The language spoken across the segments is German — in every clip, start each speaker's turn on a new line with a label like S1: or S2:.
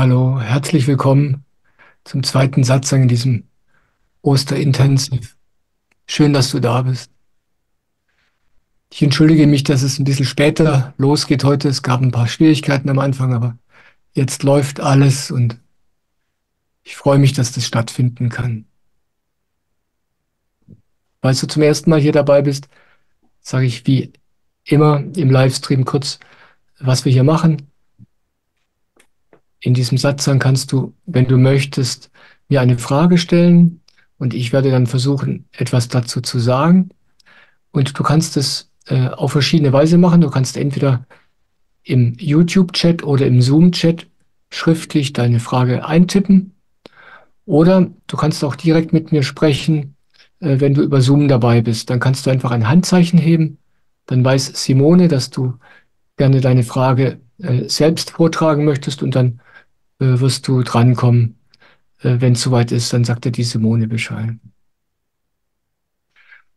S1: Hallo, herzlich willkommen zum zweiten Satzang in diesem Osterintensiv. Schön, dass du da bist. Ich entschuldige mich, dass es ein bisschen später losgeht heute. Es gab ein paar Schwierigkeiten am Anfang, aber jetzt läuft alles und ich freue mich, dass das stattfinden kann. Falls du zum ersten Mal hier dabei bist, sage ich wie immer im Livestream kurz, was wir hier machen. In diesem Satzang kannst du, wenn du möchtest, mir eine Frage stellen und ich werde dann versuchen, etwas dazu zu sagen. Und du kannst es äh, auf verschiedene Weise machen. Du kannst entweder im YouTube-Chat oder im Zoom-Chat schriftlich deine Frage eintippen oder du kannst auch direkt mit mir sprechen, äh, wenn du über Zoom dabei bist. Dann kannst du einfach ein Handzeichen heben. Dann weiß Simone, dass du gerne deine Frage äh, selbst vortragen möchtest und dann äh, wirst du drankommen. Äh, Wenn es soweit ist, dann sagt dir die Simone Bescheid.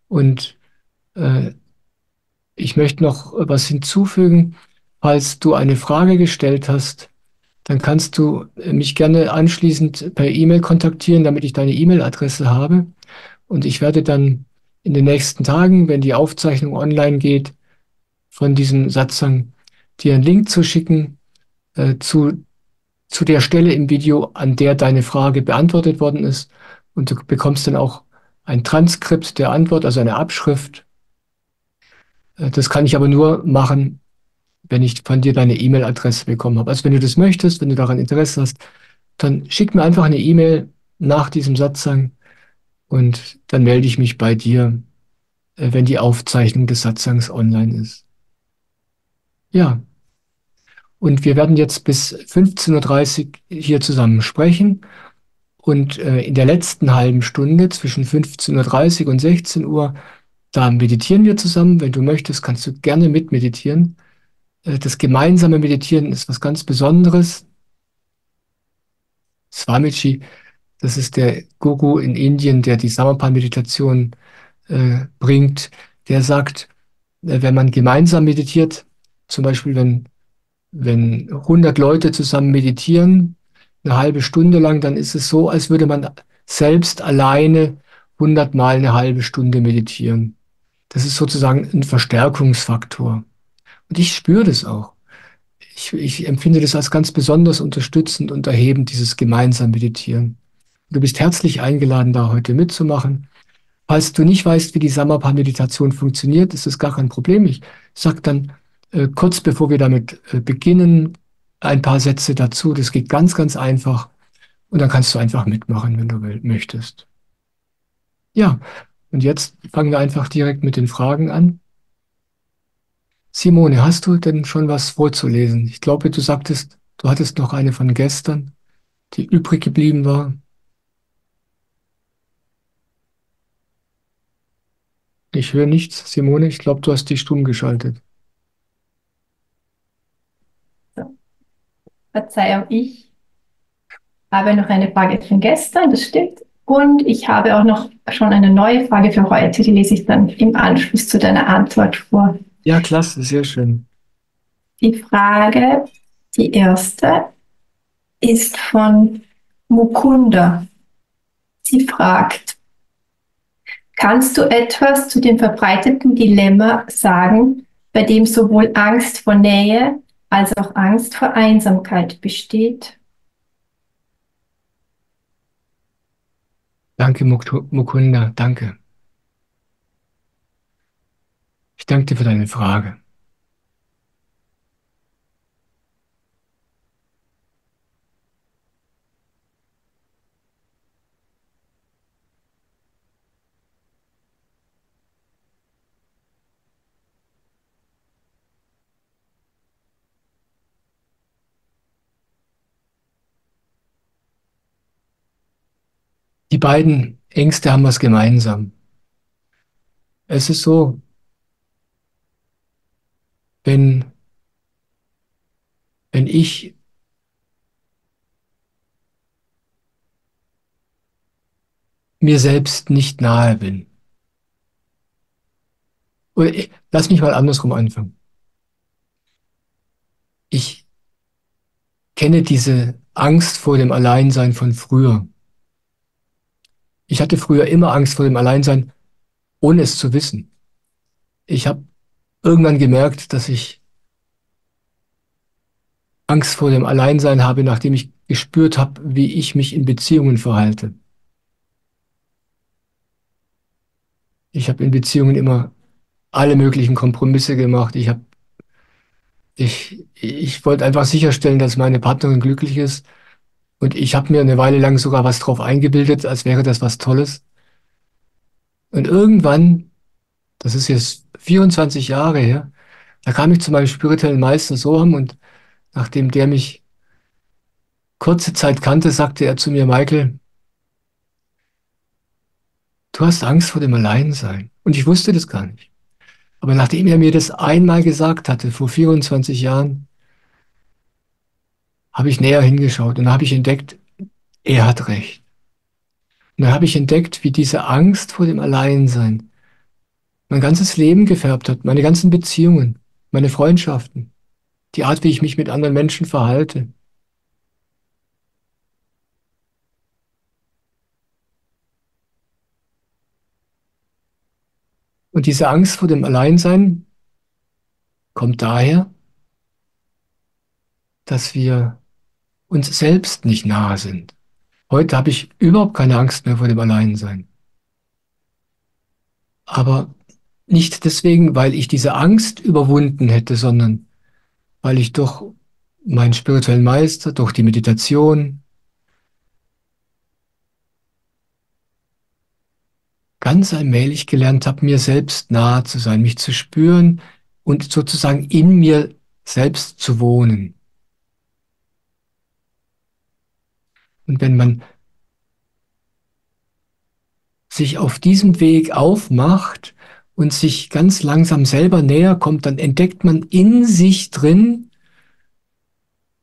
S1: Und äh, ich möchte noch was hinzufügen. Falls du eine Frage gestellt hast, dann kannst du mich gerne anschließend per E-Mail kontaktieren, damit ich deine E-Mail-Adresse habe. Und ich werde dann in den nächsten Tagen, wenn die Aufzeichnung online geht, von diesem Satzang dir einen Link zu schicken äh, zu zu der Stelle im Video, an der deine Frage beantwortet worden ist. Und du bekommst dann auch ein Transkript der Antwort, also eine Abschrift. Äh, das kann ich aber nur machen, wenn ich von dir deine E-Mail-Adresse bekommen habe. Also wenn du das möchtest, wenn du daran Interesse hast, dann schick mir einfach eine E-Mail nach diesem Satzang und dann melde ich mich bei dir, äh, wenn die Aufzeichnung des Satzangs online ist. Ja. Und wir werden jetzt bis 15.30 Uhr hier zusammen sprechen. Und äh, in der letzten halben Stunde zwischen 15.30 Uhr und 16 Uhr, da meditieren wir zusammen. Wenn du möchtest, kannst du gerne mitmeditieren. Äh, das gemeinsame Meditieren ist was ganz Besonderes. Swamiji, das ist der Guru in Indien, der die Samapan-Meditation äh, bringt. Der sagt, äh, wenn man gemeinsam meditiert, zum Beispiel wenn wenn 100 Leute zusammen meditieren, eine halbe Stunde lang, dann ist es so, als würde man selbst alleine 100 Mal eine halbe Stunde meditieren. Das ist sozusagen ein Verstärkungsfaktor. Und ich spüre das auch. Ich, ich empfinde das als ganz besonders unterstützend und erhebend, dieses gemeinsam Meditieren. Du bist herzlich eingeladen, da heute mitzumachen. Falls du nicht weißt, wie die Samapa-Meditation funktioniert, ist das gar kein Problem. Ich sage dann kurz bevor wir damit äh, beginnen, ein paar Sätze dazu. Das geht ganz, ganz einfach. Und dann kannst du einfach mitmachen, wenn du möchtest. Ja, und jetzt fangen wir einfach direkt mit den Fragen an. Simone, hast du denn schon was vorzulesen? Ich glaube, du sagtest, du hattest noch eine von gestern, die übrig geblieben war. Ich höre nichts, Simone. Ich glaube, du hast dich stumm geschaltet.
S2: Verzeihung, ich habe noch eine Frage von gestern, das stimmt. Und ich habe auch noch schon eine neue Frage für heute, die lese ich dann im Anschluss zu deiner Antwort vor.
S1: Ja, klasse, sehr schön.
S2: Die Frage, die erste, ist von Mukunda. Sie fragt, kannst du etwas zu dem verbreiteten Dilemma sagen, bei dem sowohl Angst vor Nähe als auch Angst vor Einsamkeit besteht.
S1: Danke, Mukunda, danke. Ich danke dir für deine Frage. Die beiden Ängste haben was gemeinsam. Es ist so, wenn, wenn ich mir selbst nicht nahe bin. Oder ich, lass mich mal andersrum anfangen. Ich kenne diese Angst vor dem Alleinsein von früher. Ich hatte früher immer Angst vor dem Alleinsein, ohne es zu wissen. Ich habe irgendwann gemerkt, dass ich Angst vor dem Alleinsein habe, nachdem ich gespürt habe, wie ich mich in Beziehungen verhalte. Ich habe in Beziehungen immer alle möglichen Kompromisse gemacht. Ich habe ich, ich wollte einfach sicherstellen, dass meine Partnerin glücklich ist. Und ich habe mir eine Weile lang sogar was drauf eingebildet, als wäre das was Tolles. Und irgendwann, das ist jetzt 24 Jahre her, da kam ich zu meinem spirituellen Meister Soham und nachdem der mich kurze Zeit kannte, sagte er zu mir, Michael, du hast Angst vor dem Alleinsein. Und ich wusste das gar nicht. Aber nachdem er mir das einmal gesagt hatte, vor 24 Jahren, habe ich näher hingeschaut und habe ich entdeckt, er hat recht. Und dann habe ich entdeckt, wie diese Angst vor dem Alleinsein mein ganzes Leben gefärbt hat, meine ganzen Beziehungen, meine Freundschaften, die Art, wie ich mich mit anderen Menschen verhalte. Und diese Angst vor dem Alleinsein kommt daher, dass wir uns selbst nicht nahe sind. Heute habe ich überhaupt keine Angst mehr vor dem Alleinsein. Aber nicht deswegen, weil ich diese Angst überwunden hätte, sondern weil ich durch meinen spirituellen Meister, durch die Meditation, ganz allmählich gelernt habe, mir selbst nahe zu sein, mich zu spüren und sozusagen in mir selbst zu wohnen. Und wenn man sich auf diesem Weg aufmacht und sich ganz langsam selber näher kommt, dann entdeckt man in sich drin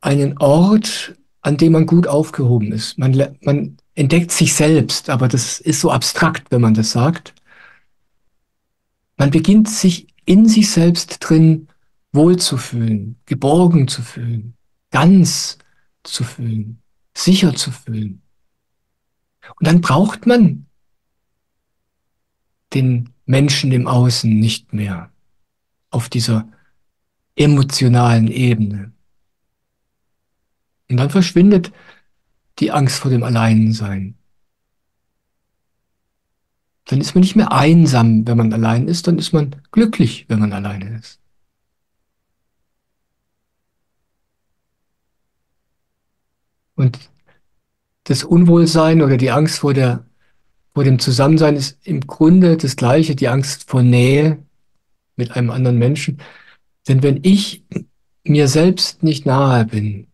S1: einen Ort, an dem man gut aufgehoben ist. Man, man entdeckt sich selbst, aber das ist so abstrakt, wenn man das sagt. Man beginnt sich in sich selbst drin wohlzufühlen, geborgen zu fühlen, ganz zu fühlen, sicher zu fühlen. Und dann braucht man den Menschen im Außen nicht mehr auf dieser emotionalen Ebene. Und dann verschwindet die Angst vor dem Alleinsein. Dann ist man nicht mehr einsam, wenn man allein ist, dann ist man glücklich, wenn man alleine ist. Und das Unwohlsein oder die Angst vor, der, vor dem Zusammensein ist im Grunde das gleiche, die Angst vor Nähe mit einem anderen Menschen. Denn wenn ich mir selbst nicht nahe bin,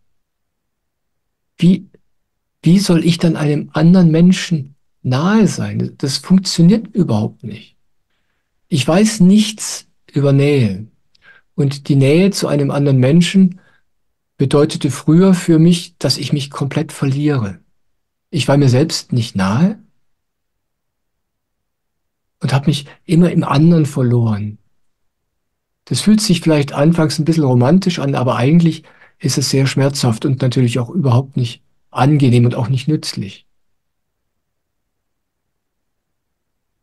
S1: wie wie soll ich dann einem anderen Menschen nahe sein? Das funktioniert überhaupt nicht. Ich weiß nichts über Nähe. Und die Nähe zu einem anderen Menschen bedeutete früher für mich, dass ich mich komplett verliere. Ich war mir selbst nicht nahe und habe mich immer im anderen verloren. Das fühlt sich vielleicht anfangs ein bisschen romantisch an, aber eigentlich ist es sehr schmerzhaft und natürlich auch überhaupt nicht angenehm und auch nicht nützlich.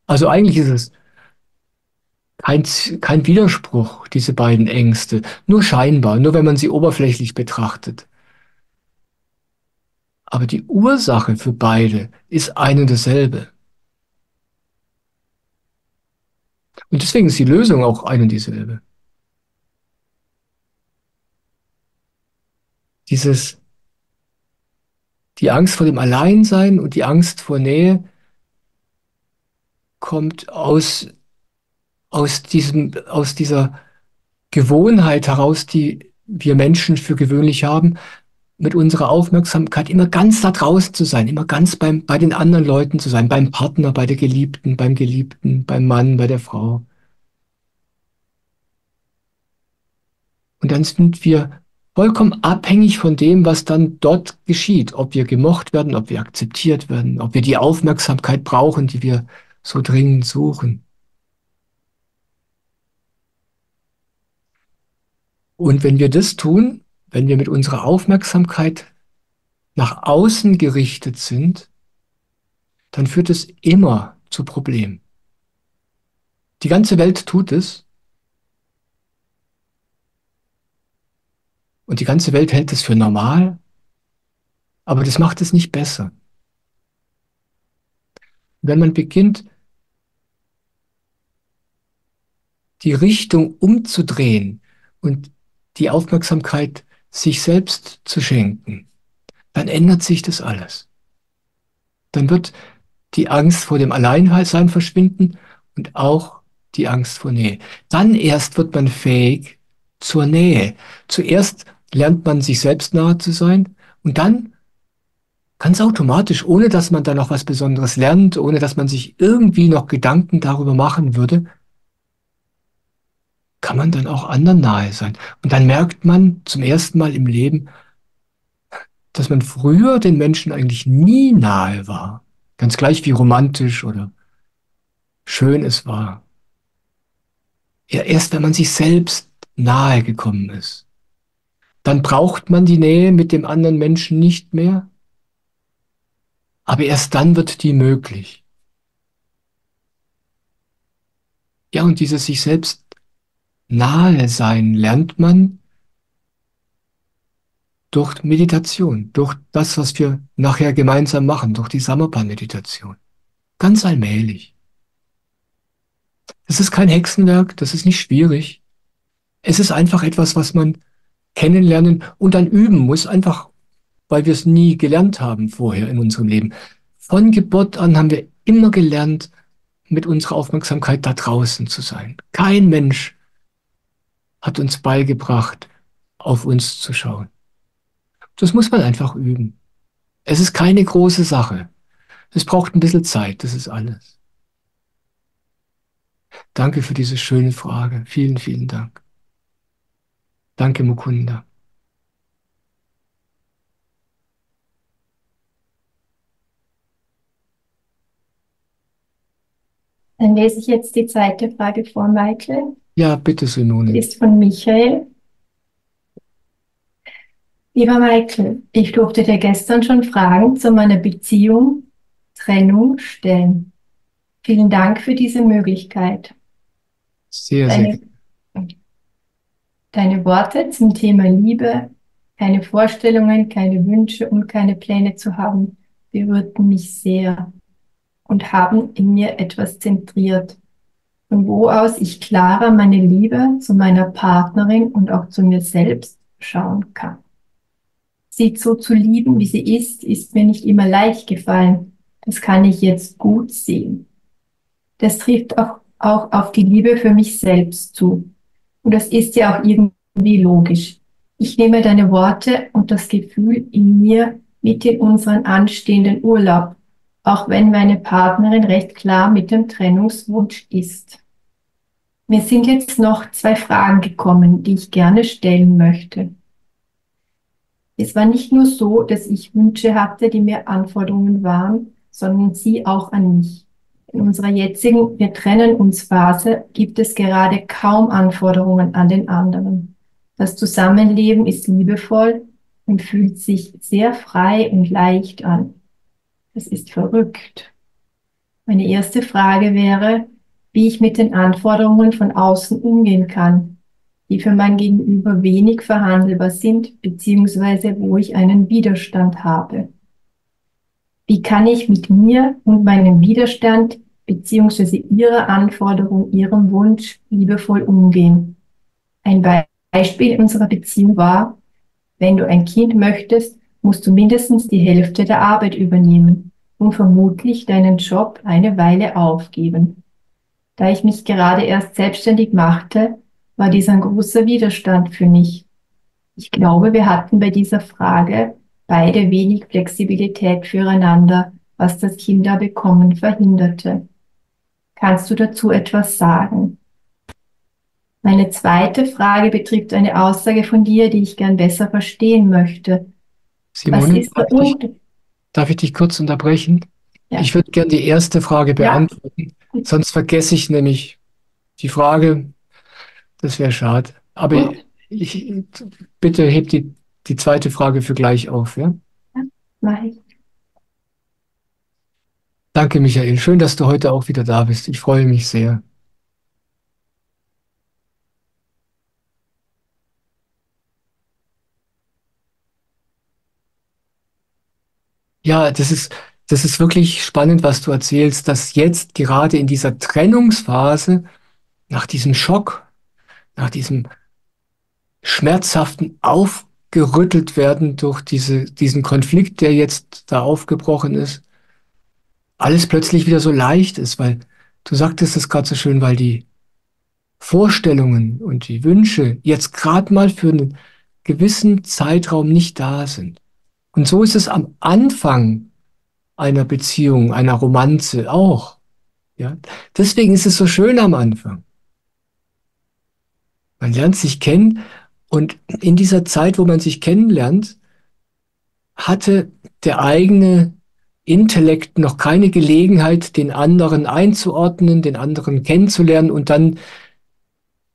S1: Also eigentlich ist es kein, kein Widerspruch, diese beiden Ängste, nur scheinbar, nur wenn man sie oberflächlich betrachtet. Aber die Ursache für beide ist eine und dasselbe. Und deswegen ist die Lösung auch eine und dieselbe. Dieses die Angst vor dem Alleinsein und die Angst vor Nähe kommt aus, aus, diesem, aus dieser Gewohnheit heraus, die wir Menschen für gewöhnlich haben, mit unserer Aufmerksamkeit immer ganz da draußen zu sein, immer ganz beim, bei den anderen Leuten zu sein, beim Partner, bei der Geliebten, beim Geliebten, beim Mann, bei der Frau. Und dann sind wir vollkommen abhängig von dem, was dann dort geschieht, ob wir gemocht werden, ob wir akzeptiert werden, ob wir die Aufmerksamkeit brauchen, die wir so dringend suchen. Und wenn wir das tun, wenn wir mit unserer Aufmerksamkeit nach außen gerichtet sind, dann führt es immer zu Problemen. Die ganze Welt tut es. Und die ganze Welt hält es für normal, aber das macht es nicht besser. Wenn man beginnt, die Richtung umzudrehen und die Aufmerksamkeit sich selbst zu schenken, dann ändert sich das alles. Dann wird die Angst vor dem Alleinsein verschwinden und auch die Angst vor Nähe. Dann erst wird man fähig zur Nähe. Zuerst lernt man sich selbst nahe zu sein und dann ganz automatisch, ohne dass man da noch was Besonderes lernt, ohne dass man sich irgendwie noch Gedanken darüber machen würde, kann man dann auch anderen nahe sein. Und dann merkt man zum ersten Mal im Leben, dass man früher den Menschen eigentlich nie nahe war. Ganz gleich wie romantisch oder schön es war. Ja, erst wenn man sich selbst nahe gekommen ist. Dann braucht man die Nähe mit dem anderen Menschen nicht mehr. Aber erst dann wird die möglich. Ja, und dieses sich selbst nahe sein lernt man durch Meditation, durch das, was wir nachher gemeinsam machen, durch die Samapa-Meditation. Ganz allmählich. Es ist kein Hexenwerk, das ist nicht schwierig. Es ist einfach etwas, was man kennenlernen und dann üben muss, einfach weil wir es nie gelernt haben vorher in unserem Leben. Von Geburt an haben wir immer gelernt, mit unserer Aufmerksamkeit da draußen zu sein. Kein Mensch hat uns beigebracht, auf uns zu schauen. Das muss man einfach üben. Es ist keine große Sache. Es braucht ein bisschen Zeit, das ist alles. Danke für diese schöne Frage. Vielen, vielen Dank. Danke, Mukunda.
S2: Dann lese ich jetzt die zweite Frage vor, Michael.
S1: Ja, bitte, Simone.
S2: Ist von Michael. Lieber Michael, ich durfte dir gestern schon Fragen zu meiner Beziehung, Trennung stellen. Vielen Dank für diese Möglichkeit.
S1: Sehr, sehr.
S2: Deine, deine Worte zum Thema Liebe, keine Vorstellungen, keine Wünsche und keine Pläne zu haben, berührten mich sehr und haben in mir etwas zentriert, von wo aus ich klarer meine Liebe zu meiner Partnerin und auch zu mir selbst schauen kann. Sie so zu lieben, wie sie ist, ist mir nicht immer leicht gefallen. Das kann ich jetzt gut sehen. Das trifft auch, auch auf die Liebe für mich selbst zu. Und das ist ja auch irgendwie logisch. Ich nehme deine Worte und das Gefühl in mir mit in unseren anstehenden Urlaub auch wenn meine Partnerin recht klar mit dem Trennungswunsch ist. Mir sind jetzt noch zwei Fragen gekommen, die ich gerne stellen möchte. Es war nicht nur so, dass ich Wünsche hatte, die mir Anforderungen waren, sondern sie auch an mich. In unserer jetzigen Wir trennen uns Phase gibt es gerade kaum Anforderungen an den anderen. Das Zusammenleben ist liebevoll und fühlt sich sehr frei und leicht an. Das ist verrückt. Meine erste Frage wäre, wie ich mit den Anforderungen von außen umgehen kann, die für mein Gegenüber wenig verhandelbar sind, beziehungsweise wo ich einen Widerstand habe. Wie kann ich mit mir und meinem Widerstand beziehungsweise ihrer Anforderung, ihrem Wunsch liebevoll umgehen? Ein Beispiel unserer Beziehung war, wenn du ein Kind möchtest, musst du mindestens die Hälfte der Arbeit übernehmen und vermutlich deinen Job eine Weile aufgeben. Da ich mich gerade erst selbstständig machte, war dies ein großer Widerstand für mich. Ich glaube, wir hatten bei dieser Frage beide wenig Flexibilität füreinander, was das Kinderbekommen verhinderte. Kannst du dazu etwas sagen? Meine zweite Frage betrifft eine Aussage von dir, die ich gern besser verstehen möchte.
S1: Simone, Was ist der Unterschied? Darf ich dich kurz unterbrechen? Ja. Ich würde gerne die erste Frage beantworten, ja. Sonst vergesse ich nämlich die Frage. Das wäre schade. Aber ich, bitte heb die, die zweite Frage für gleich auf. Ja?
S2: Mach ich.
S1: Danke, Michael. Schön, dass du heute auch wieder da bist. Ich freue mich sehr. Ja, das ist, das ist wirklich spannend, was du erzählst, dass jetzt gerade in dieser Trennungsphase, nach diesem Schock, nach diesem schmerzhaften Aufgerüttelt werden durch diese, diesen Konflikt, der jetzt da aufgebrochen ist, alles plötzlich wieder so leicht ist, weil du sagtest es gerade so schön, weil die Vorstellungen und die Wünsche jetzt gerade mal für einen gewissen Zeitraum nicht da sind. Und so ist es am Anfang einer Beziehung, einer Romanze auch. Ja? Deswegen ist es so schön am Anfang. Man lernt sich kennen und in dieser Zeit, wo man sich kennenlernt, hatte der eigene Intellekt noch keine Gelegenheit, den anderen einzuordnen, den anderen kennenzulernen und dann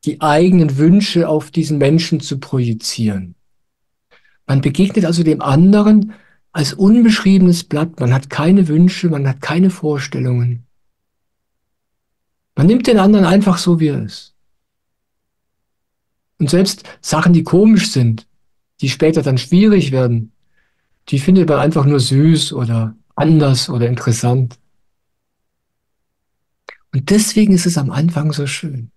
S1: die eigenen Wünsche auf diesen Menschen zu projizieren. Man begegnet also dem anderen als unbeschriebenes Blatt. Man hat keine Wünsche, man hat keine Vorstellungen. Man nimmt den anderen einfach so, wie er ist. Und selbst Sachen, die komisch sind, die später dann schwierig werden, die findet man einfach nur süß oder anders oder interessant. Und deswegen ist es am Anfang so schön.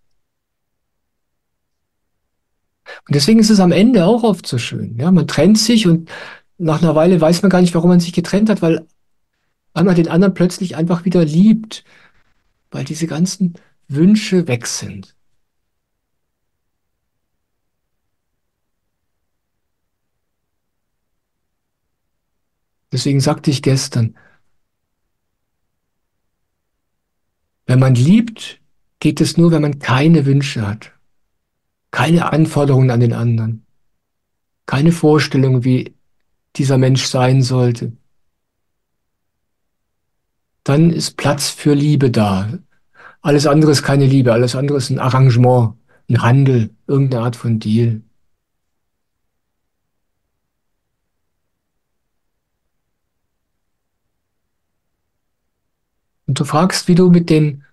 S1: Und deswegen ist es am Ende auch oft so schön. Ja, man trennt sich und nach einer Weile weiß man gar nicht, warum man sich getrennt hat, weil man den anderen plötzlich einfach wieder liebt, weil diese ganzen Wünsche weg sind. Deswegen sagte ich gestern, wenn man liebt, geht es nur, wenn man keine Wünsche hat, keine Anforderungen an den anderen, keine Vorstellung, wie dieser Mensch sein sollte. Dann ist Platz für Liebe da. Alles andere ist keine Liebe, alles andere ist ein Arrangement, ein Handel, irgendeine Art von Deal. Und du fragst, wie du mit den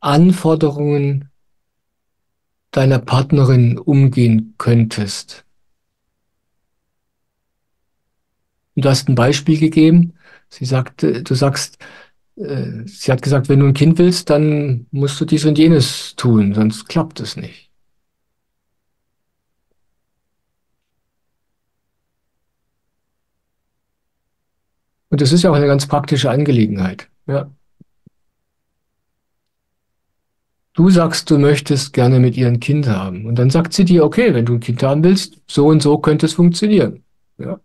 S1: Anforderungen deiner Partnerin umgehen könntest. Und du hast ein Beispiel gegeben. Sie sagte, du sagst, äh, sie hat gesagt, wenn du ein Kind willst, dann musst du dies und jenes tun, sonst klappt es nicht. Und das ist ja auch eine ganz praktische Angelegenheit. Ja. Du sagst, du möchtest gerne mit ihr ein Kind haben. Und dann sagt sie dir, okay, wenn du ein Kind haben willst, so und so könnte es funktionieren. Ja.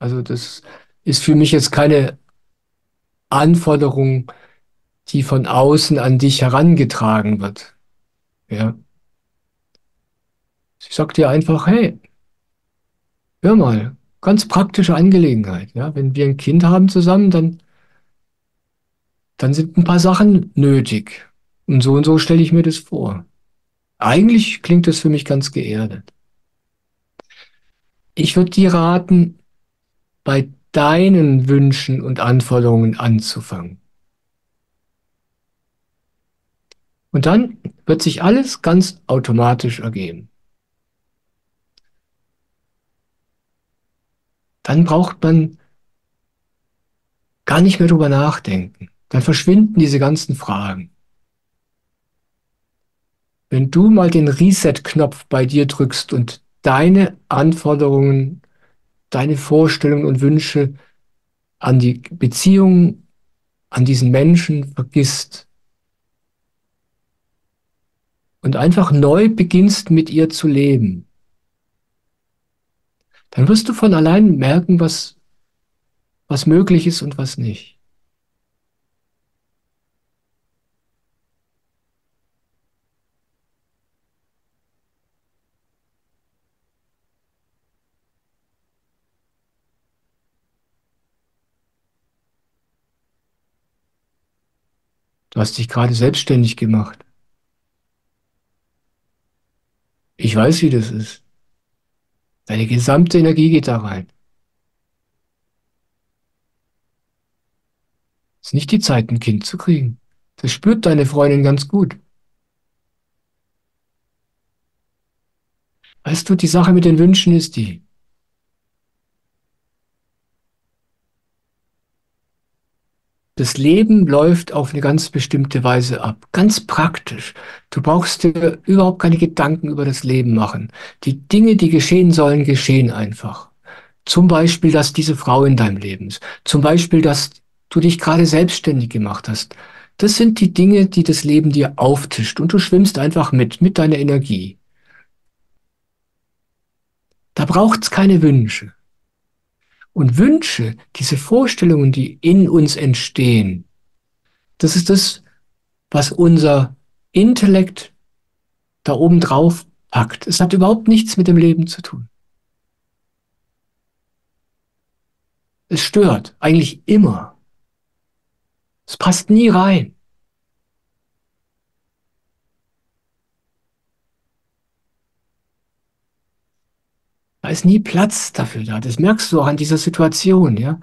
S1: Also das ist für mich jetzt keine Anforderung, die von außen an dich herangetragen wird. Ja. Sie sagt dir einfach, hey, hör mal, ganz praktische Angelegenheit. Ja, wenn wir ein Kind haben zusammen, dann, dann sind ein paar Sachen nötig. Und so und so stelle ich mir das vor. Eigentlich klingt das für mich ganz geerdet. Ich würde dir raten, bei deinen Wünschen und Anforderungen anzufangen. Und dann wird sich alles ganz automatisch ergeben. dann braucht man gar nicht mehr drüber nachdenken. Dann verschwinden diese ganzen Fragen. Wenn du mal den Reset-Knopf bei dir drückst und deine Anforderungen, deine Vorstellungen und Wünsche an die Beziehung, an diesen Menschen vergisst und einfach neu beginnst mit ihr zu leben, dann wirst du von allein merken, was, was möglich ist und was nicht. Du hast dich gerade selbstständig gemacht. Ich weiß, wie das ist. Deine gesamte Energie geht da rein. Es ist nicht die Zeit, ein Kind zu kriegen. Das spürt deine Freundin ganz gut. Weißt du, die Sache mit den Wünschen ist die. Das Leben läuft auf eine ganz bestimmte Weise ab, ganz praktisch. Du brauchst dir überhaupt keine Gedanken über das Leben machen. Die Dinge, die geschehen sollen, geschehen einfach. Zum Beispiel, dass diese Frau in deinem Leben ist. Zum Beispiel, dass du dich gerade selbstständig gemacht hast. Das sind die Dinge, die das Leben dir auftischt und du schwimmst einfach mit, mit deiner Energie. Da braucht es keine Wünsche. Und Wünsche, diese Vorstellungen, die in uns entstehen, das ist das, was unser Intellekt da oben drauf packt. Es hat überhaupt nichts mit dem Leben zu tun. Es stört eigentlich immer. Es passt nie rein. Ist nie Platz dafür da. Das merkst du auch an dieser Situation, ja.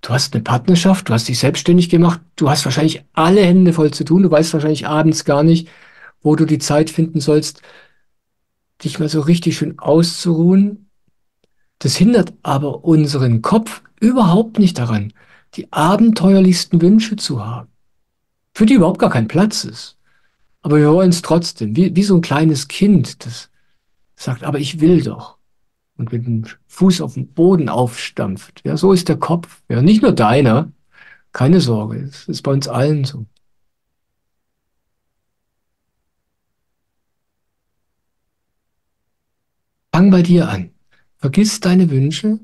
S1: Du hast eine Partnerschaft, du hast dich selbstständig gemacht, du hast wahrscheinlich alle Hände voll zu tun, du weißt wahrscheinlich abends gar nicht, wo du die Zeit finden sollst, dich mal so richtig schön auszuruhen. Das hindert aber unseren Kopf überhaupt nicht daran, die abenteuerlichsten Wünsche zu haben, für die überhaupt gar kein Platz ist. Aber wir wollen es trotzdem, wie, wie so ein kleines Kind, das sagt, aber ich will doch. Und mit dem Fuß auf den Boden aufstampft. Ja, so ist der Kopf. Ja, nicht nur deiner. Keine Sorge. Es ist bei uns allen so. Fang bei dir an. Vergiss deine Wünsche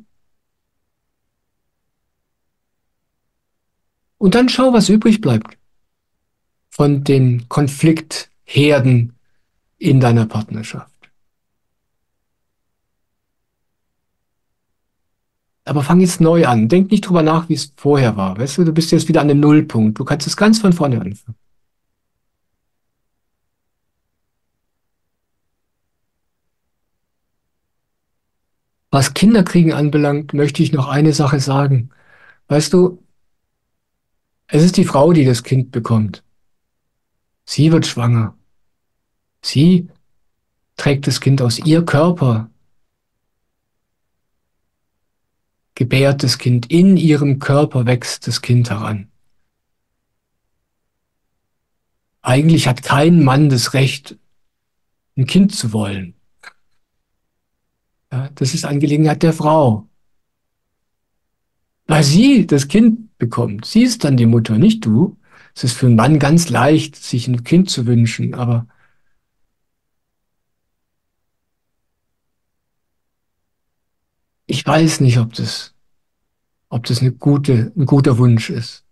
S1: Und dann schau, was übrig bleibt von den Konfliktherden in deiner Partnerschaft. Aber fang jetzt neu an. Denk nicht drüber nach, wie es vorher war. Weißt du, du bist jetzt wieder an dem Nullpunkt. Du kannst es ganz von vorne anfangen. Was Kinderkriegen anbelangt, möchte ich noch eine Sache sagen. Weißt du, es ist die Frau, die das Kind bekommt. Sie wird schwanger. Sie trägt das Kind aus ihr Körper, gebärt das Kind, in ihrem Körper wächst das Kind heran. Eigentlich hat kein Mann das Recht, ein Kind zu wollen. Ja, das ist Angelegenheit der Frau. Weil sie das Kind bekommt. Sie ist dann die Mutter, nicht du. Es ist für einen Mann ganz leicht, sich ein Kind zu wünschen, aber ich weiß nicht, ob das, ob das eine gute, ein guter Wunsch ist.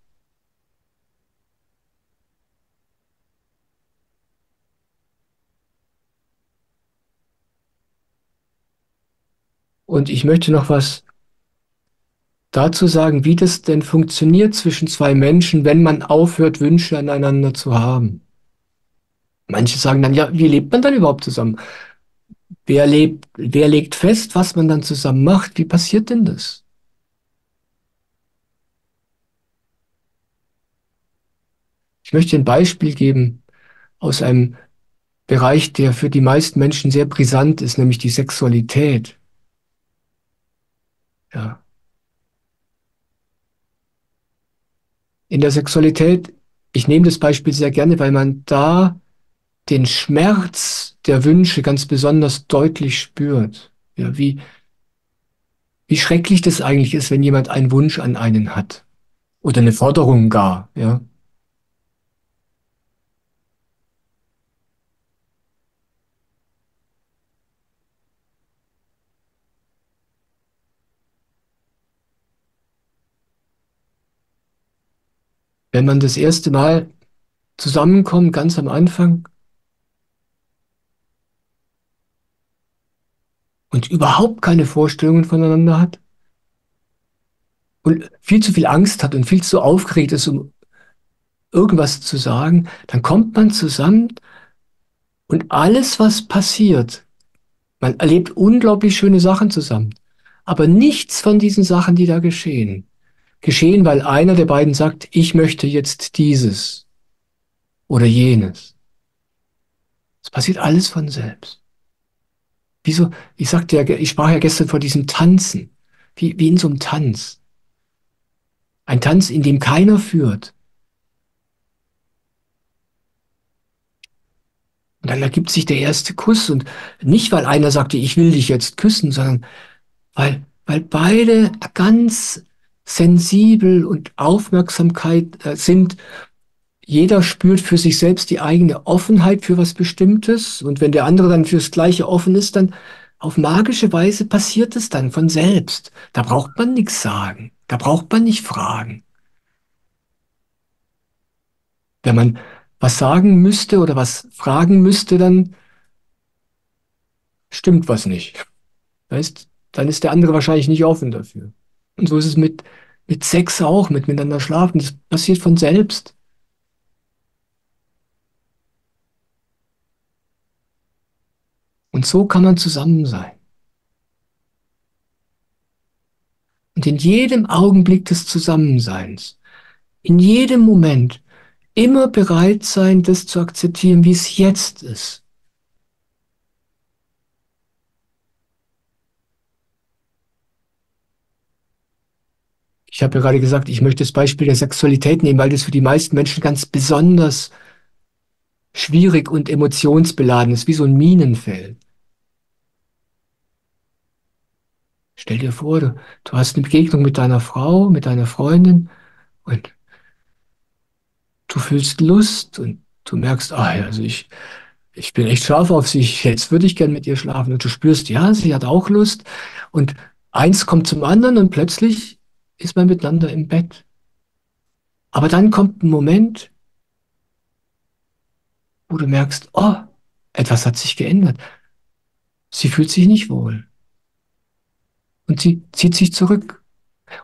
S1: Und ich möchte noch was dazu sagen, wie das denn funktioniert zwischen zwei Menschen, wenn man aufhört, Wünsche aneinander zu haben. Manche sagen dann, ja, wie lebt man dann überhaupt zusammen? Wer lebt, wer legt fest, was man dann zusammen macht? Wie passiert denn das? Ich möchte ein Beispiel geben aus einem Bereich, der für die meisten Menschen sehr brisant ist, nämlich die Sexualität. Ja. in der Sexualität, ich nehme das Beispiel sehr gerne, weil man da den Schmerz der Wünsche ganz besonders deutlich spürt. Ja, wie, wie schrecklich das eigentlich ist, wenn jemand einen Wunsch an einen hat. Oder eine Forderung gar, ja. wenn man das erste Mal zusammenkommt, ganz am Anfang, und überhaupt keine Vorstellungen voneinander hat und viel zu viel Angst hat und viel zu aufgeregt ist, um irgendwas zu sagen, dann kommt man zusammen und alles, was passiert, Man erlebt unglaublich schöne Sachen zusammen. Aber nichts von diesen Sachen, die da geschehen, geschehen, weil einer der beiden sagt, ich möchte jetzt dieses oder jenes. Es passiert alles von selbst. Wieso? Ich sagte ja, ich sprach ja gestern vor diesem Tanzen, wie, wie in so einem Tanz. Ein Tanz, in dem keiner führt. Und dann ergibt sich der erste Kuss und nicht, weil einer sagte, ich will dich jetzt küssen, sondern weil, weil beide ganz sensibel und Aufmerksamkeit äh, sind. Jeder spürt für sich selbst die eigene Offenheit für was Bestimmtes. Und wenn der andere dann fürs Gleiche offen ist, dann auf magische Weise passiert es dann von selbst. Da braucht man nichts sagen. Da braucht man nicht fragen. Wenn man was sagen müsste oder was fragen müsste, dann stimmt was nicht. Weißt, dann ist der andere wahrscheinlich nicht offen dafür. Und so ist es mit, mit Sex auch, mit miteinander schlafen. Das passiert von selbst. Und so kann man zusammen sein. Und in jedem Augenblick des Zusammenseins, in jedem Moment, immer bereit sein, das zu akzeptieren, wie es jetzt ist. Ich habe ja gerade gesagt, ich möchte das Beispiel der Sexualität nehmen, weil das für die meisten Menschen ganz besonders schwierig und emotionsbeladen ist, wie so ein Minenfeld. Stell dir vor, du, du hast eine Begegnung mit deiner Frau, mit deiner Freundin und du fühlst Lust und du merkst, ah, also ich, ich bin echt scharf auf sie, jetzt würde ich gern mit ihr schlafen. Und du spürst, ja, sie hat auch Lust. Und eins kommt zum anderen und plötzlich ist man miteinander im Bett. Aber dann kommt ein Moment, wo du merkst, oh, etwas hat sich geändert. Sie fühlt sich nicht wohl. Und sie zieht sich zurück.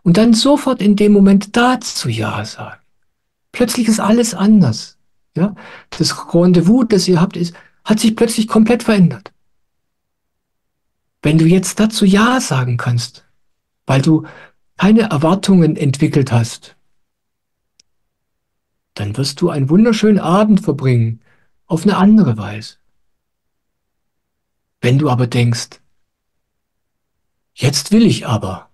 S1: Und dann sofort in dem Moment dazu Ja sagen. Plötzlich ist alles anders. Ja? Das Rendezvous, das ihr habt, ist, hat sich plötzlich komplett verändert. Wenn du jetzt dazu Ja sagen kannst, weil du keine Erwartungen entwickelt hast, dann wirst du einen wunderschönen Abend verbringen, auf eine andere Weise. Wenn du aber denkst, jetzt will ich aber,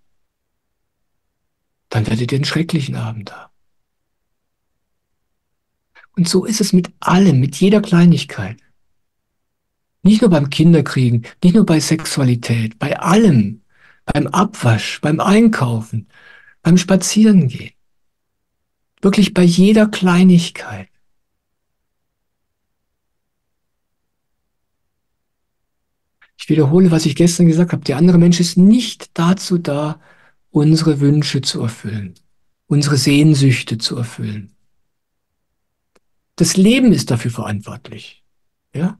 S1: dann werdet ihr einen schrecklichen Abend haben. Und so ist es mit allem, mit jeder Kleinigkeit. Nicht nur beim Kinderkriegen, nicht nur bei Sexualität, bei allem, beim Abwasch, beim Einkaufen, beim Spazierengehen. Wirklich bei jeder Kleinigkeit. Ich wiederhole, was ich gestern gesagt habe. Der andere Mensch ist nicht dazu da, unsere Wünsche zu erfüllen, unsere Sehnsüchte zu erfüllen. Das Leben ist dafür verantwortlich. Ja?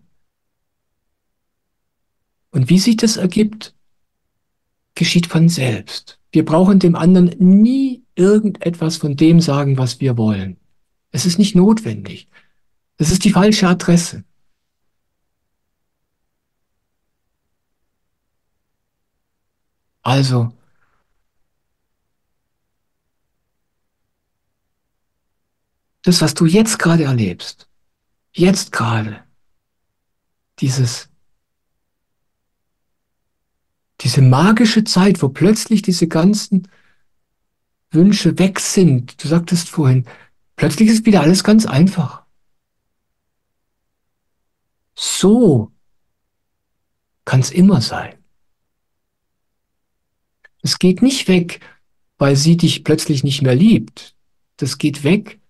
S1: Und wie sich das ergibt, geschieht von selbst. Wir brauchen dem anderen nie irgendetwas von dem sagen, was wir wollen. Es ist nicht notwendig. Es ist die falsche Adresse. Also, das, was du jetzt gerade erlebst, jetzt gerade, dieses, diese magische Zeit, wo plötzlich diese ganzen Wünsche weg sind. Du sagtest vorhin, plötzlich ist wieder alles ganz einfach. So kann es immer sein. Es geht nicht weg, weil sie dich plötzlich nicht mehr liebt. Das geht weg,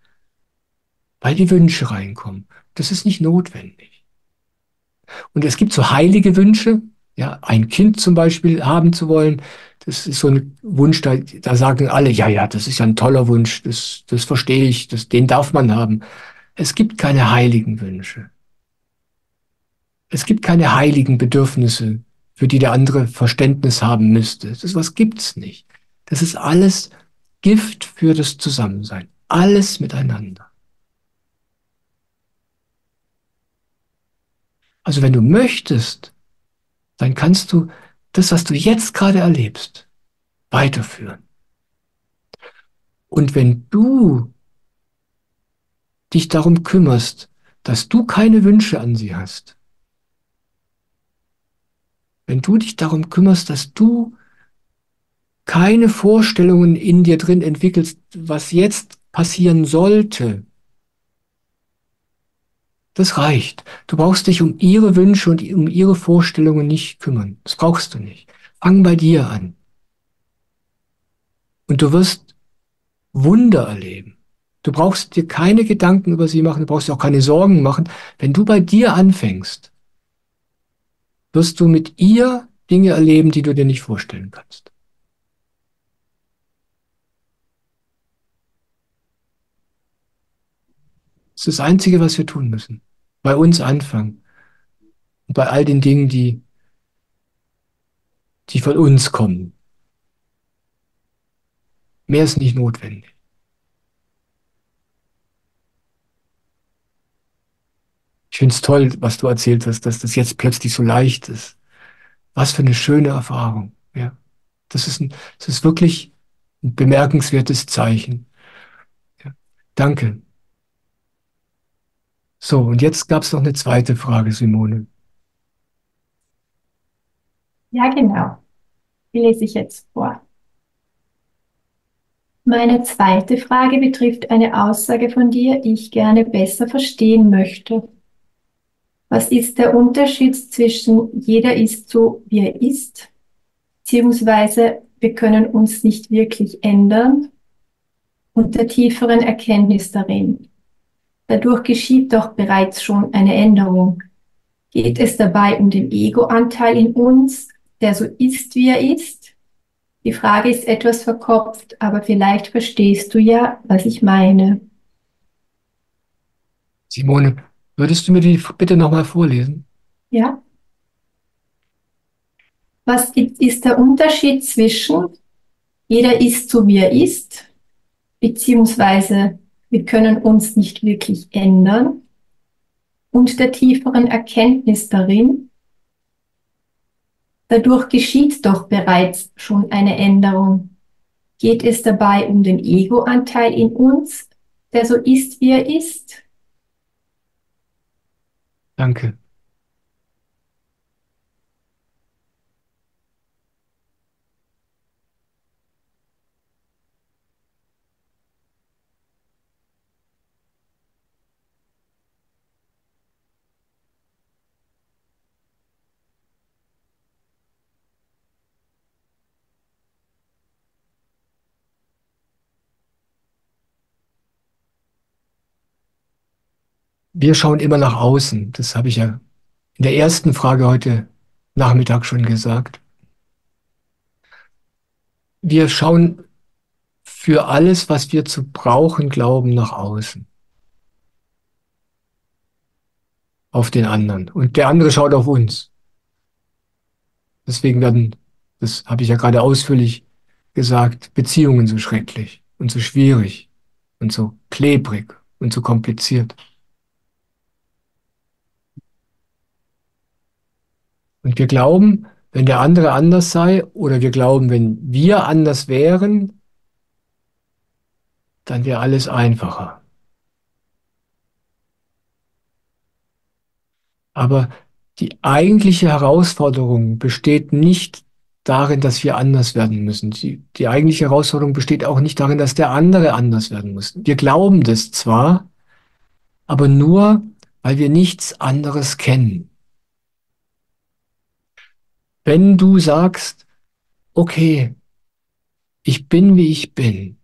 S1: weil die Wünsche reinkommen. Das ist nicht notwendig. Und es gibt so heilige Wünsche, ja, ein Kind zum Beispiel haben zu wollen. Das ist so ein Wunsch, da, da sagen alle, ja, ja, das ist ja ein toller Wunsch, das, das verstehe ich, das, den darf man haben. Es gibt keine heiligen Wünsche. Es gibt keine heiligen Bedürfnisse, für die der andere Verständnis haben müsste. Das was gibt's nicht. Das ist alles Gift für das Zusammensein. Alles miteinander. Also wenn du möchtest, dann kannst du das, was du jetzt gerade erlebst, weiterführen. Und wenn du dich darum kümmerst, dass du keine Wünsche an sie hast, wenn du dich darum kümmerst, dass du keine Vorstellungen in dir drin entwickelst, was jetzt passieren sollte, das reicht. Du brauchst dich um ihre Wünsche und um ihre Vorstellungen nicht kümmern. Das brauchst du nicht. Fang bei dir an. Und du wirst Wunder erleben. Du brauchst dir keine Gedanken über sie machen, du brauchst dir auch keine Sorgen machen. Wenn du bei dir anfängst, wirst du mit ihr Dinge erleben, die du dir nicht vorstellen kannst. Das ist das Einzige, was wir tun müssen. Bei uns anfangen. Und bei all den Dingen, die, die von uns kommen. Mehr ist nicht notwendig. Ich finde es toll, was du erzählt hast, dass das jetzt plötzlich so leicht ist. Was für eine schöne Erfahrung. Ja, das ist, ein, das ist wirklich ein bemerkenswertes Zeichen. Ja. Danke. So, und jetzt gab es noch eine zweite Frage, Simone.
S2: Ja, genau. Die lese ich jetzt vor. Meine zweite Frage betrifft eine Aussage von dir, die ich gerne besser verstehen möchte. Was ist der Unterschied zwischen jeder ist so, wie er ist, beziehungsweise wir können uns nicht wirklich ändern und der tieferen Erkenntnis darin? Dadurch geschieht doch bereits schon eine Änderung. Geht es dabei um den Ego-Anteil in uns, der so ist, wie er ist? Die Frage ist etwas verkopft, aber vielleicht verstehst du ja, was ich meine.
S1: Simone, Würdest du mir die bitte nochmal vorlesen?
S2: Ja. Was ist der Unterschied zwischen jeder ist so, wie er ist, beziehungsweise wir können uns nicht wirklich ändern und der tieferen Erkenntnis darin, dadurch geschieht doch bereits schon eine Änderung. Geht es dabei um den Ego-Anteil in uns, der so ist, wie er ist,
S1: Danke. Wir schauen immer nach außen. Das habe ich ja in der ersten Frage heute Nachmittag schon gesagt. Wir schauen für alles, was wir zu brauchen glauben, nach außen. Auf den anderen. Und der andere schaut auf uns. Deswegen werden, das habe ich ja gerade ausführlich gesagt, Beziehungen so schrecklich und so schwierig und so klebrig und so kompliziert. Und wir glauben, wenn der andere anders sei, oder wir glauben, wenn wir anders wären, dann wäre alles einfacher. Aber die eigentliche Herausforderung besteht nicht darin, dass wir anders werden müssen. Die, die eigentliche Herausforderung besteht auch nicht darin, dass der andere anders werden muss. Wir glauben das zwar, aber nur, weil wir nichts anderes kennen. Wenn du sagst, okay, ich bin, wie ich bin,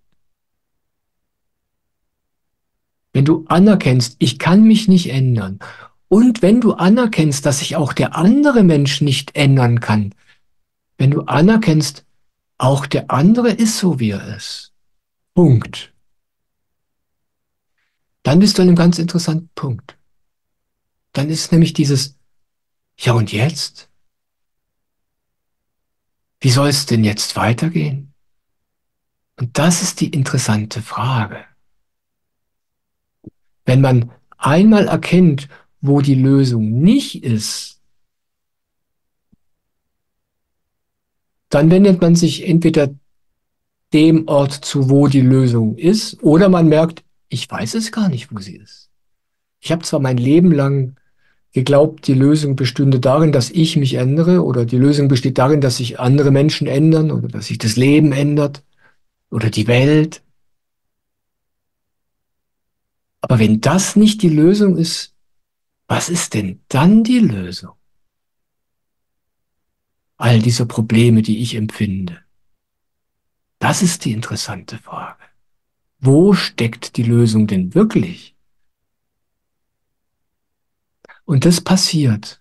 S1: wenn du anerkennst, ich kann mich nicht ändern, und wenn du anerkennst, dass sich auch der andere Mensch nicht ändern kann, wenn du anerkennst, auch der andere ist so, wie er ist. Punkt. Dann bist du an einem ganz interessanten Punkt. Dann ist nämlich dieses, ja und jetzt? Wie soll es denn jetzt weitergehen? Und das ist die interessante Frage. Wenn man einmal erkennt, wo die Lösung nicht ist, dann wendet man sich entweder dem Ort zu, wo die Lösung ist, oder man merkt, ich weiß es gar nicht, wo sie ist. Ich habe zwar mein Leben lang geglaubt, die Lösung bestünde darin, dass ich mich ändere, oder die Lösung besteht darin, dass sich andere Menschen ändern, oder dass sich das Leben ändert, oder die Welt. Aber wenn das nicht die Lösung ist, was ist denn dann die Lösung? All dieser Probleme, die ich empfinde. Das ist die interessante Frage. Wo steckt die Lösung denn wirklich? Und das passiert,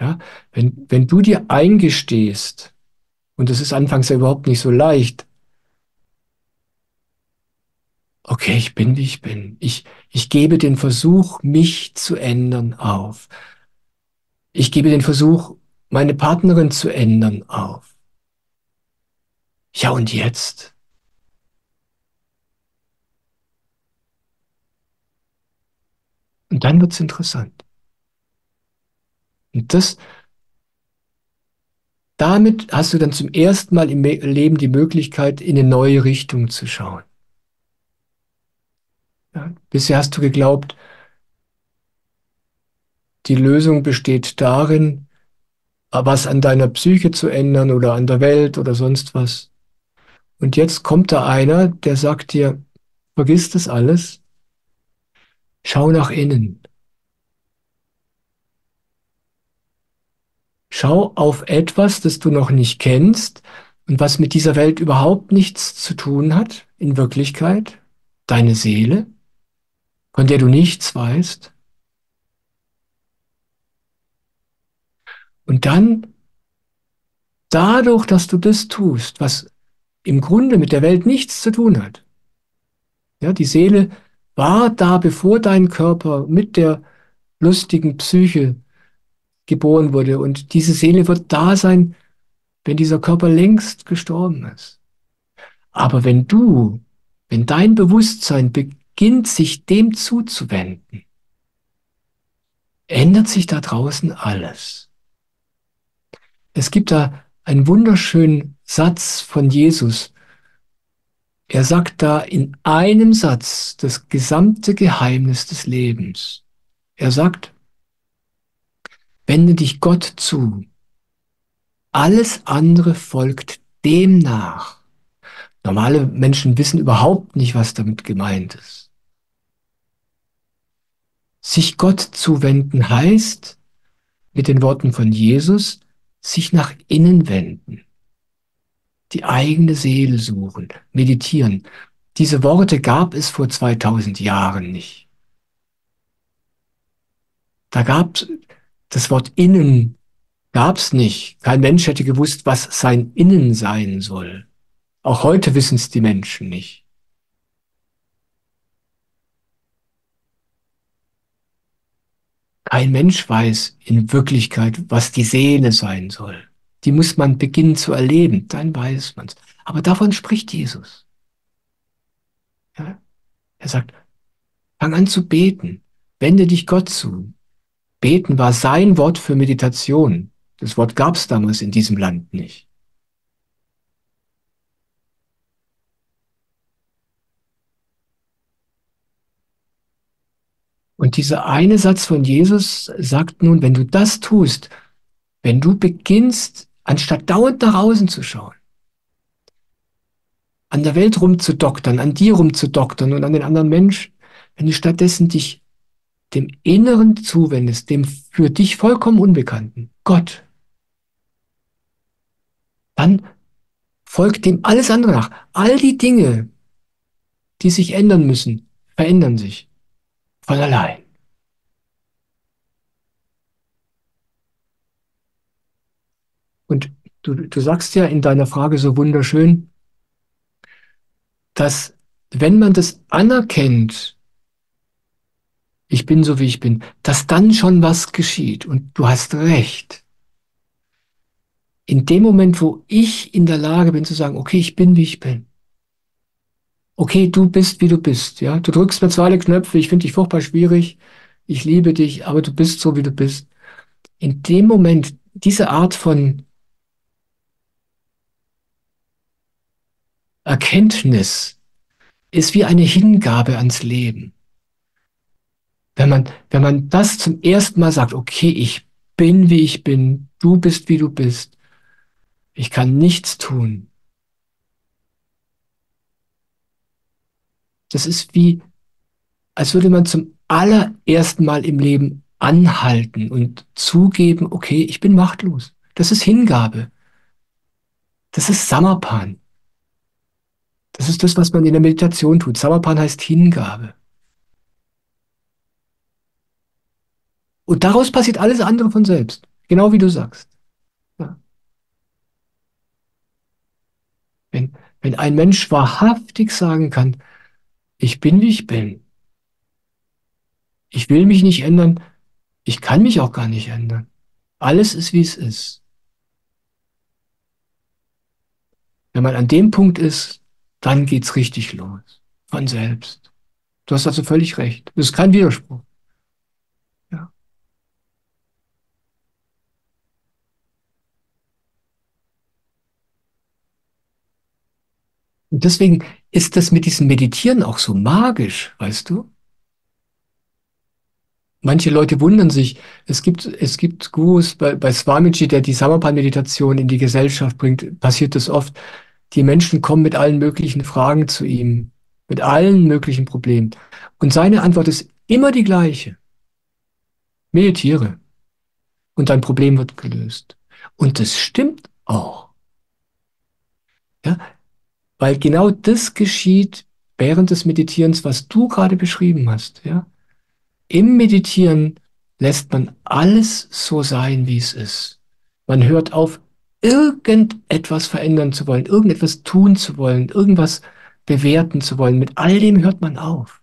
S1: ja, wenn, wenn du dir eingestehst, und das ist anfangs ja überhaupt nicht so leicht, okay, ich bin, wie ich bin. Ich, ich gebe den Versuch, mich zu ändern auf. Ich gebe den Versuch, meine Partnerin zu ändern auf. Ja, und jetzt? Und dann wird's interessant. Und das, damit hast du dann zum ersten Mal im Leben die Möglichkeit, in eine neue Richtung zu schauen. Ja, bisher hast du geglaubt, die Lösung besteht darin, was an deiner Psyche zu ändern oder an der Welt oder sonst was. Und jetzt kommt da einer, der sagt dir, vergiss das alles, schau nach innen. Schau auf etwas, das du noch nicht kennst und was mit dieser Welt überhaupt nichts zu tun hat, in Wirklichkeit, deine Seele, von der du nichts weißt. Und dann, dadurch, dass du das tust, was im Grunde mit der Welt nichts zu tun hat, ja, die Seele war da, bevor dein Körper mit der lustigen Psyche geboren wurde. Und diese Seele wird da sein, wenn dieser Körper längst gestorben ist. Aber wenn du, wenn dein Bewusstsein beginnt, sich dem zuzuwenden, ändert sich da draußen alles. Es gibt da einen wunderschönen Satz von Jesus. Er sagt da in einem Satz das gesamte Geheimnis des Lebens. Er sagt, Wende dich Gott zu. Alles andere folgt dem nach. Normale Menschen wissen überhaupt nicht, was damit gemeint ist. Sich Gott zuwenden heißt, mit den Worten von Jesus, sich nach innen wenden, die eigene Seele suchen, meditieren. Diese Worte gab es vor 2000 Jahren nicht. Da gab das Wort innen gab es nicht. Kein Mensch hätte gewusst, was sein Innen sein soll. Auch heute wissen es die Menschen nicht. Kein Mensch weiß in Wirklichkeit, was die Seele sein soll. Die muss man beginnen zu erleben, dann weiß man es. Aber davon spricht Jesus. Ja? Er sagt, fang an zu beten, wende dich Gott zu, Beten war sein Wort für Meditation. Das Wort gab es damals in diesem Land nicht. Und dieser eine Satz von Jesus sagt nun, wenn du das tust, wenn du beginnst, anstatt dauernd nach außen zu schauen, an der Welt rumzudoktern, an dir rumzudoktern und an den anderen Menschen, wenn du stattdessen dich dem Inneren zuwendest, dem für dich vollkommen Unbekannten, Gott, dann folgt dem alles andere nach. All die Dinge, die sich ändern müssen, verändern sich von allein. Und du, du sagst ja in deiner Frage so wunderschön, dass wenn man das anerkennt, ich bin so wie ich bin, dass dann schon was geschieht. Und du hast recht. In dem Moment, wo ich in der Lage bin zu sagen, okay, ich bin wie ich bin. Okay, du bist wie du bist, ja. Du drückst mir zwar alle Knöpfe, ich finde dich furchtbar schwierig, ich liebe dich, aber du bist so wie du bist. In dem Moment, diese Art von Erkenntnis ist wie eine Hingabe ans Leben. Wenn man, wenn man das zum ersten Mal sagt, okay, ich bin, wie ich bin, du bist, wie du bist, ich kann nichts tun. Das ist wie, als würde man zum allerersten Mal im Leben anhalten und zugeben, okay, ich bin machtlos. Das ist Hingabe. Das ist Samapan. Das ist das, was man in der Meditation tut. Samapan heißt Hingabe. Und daraus passiert alles andere von selbst. Genau wie du sagst. Ja. Wenn, wenn ein Mensch wahrhaftig sagen kann, ich bin, wie ich bin. Ich will mich nicht ändern. Ich kann mich auch gar nicht ändern. Alles ist, wie es ist. Wenn man an dem Punkt ist, dann geht's richtig los. Von selbst. Du hast also völlig recht. Das ist kein Widerspruch. Ja. Und deswegen ist das mit diesem Meditieren auch so magisch, weißt du? Manche Leute wundern sich. Es gibt, es gibt Gurus bei, bei Swamiji, der die Samapan-Meditation in die Gesellschaft bringt, passiert das oft. Die Menschen kommen mit allen möglichen Fragen zu ihm, mit allen möglichen Problemen. Und seine Antwort ist immer die gleiche. Meditiere. Und dein Problem wird gelöst. Und das stimmt auch. Ja, weil genau das geschieht während des Meditierens, was du gerade beschrieben hast. Ja? Im Meditieren lässt man alles so sein, wie es ist. Man hört auf, irgendetwas verändern zu wollen, irgendetwas tun zu wollen, irgendwas bewerten zu wollen. Mit all dem hört man auf.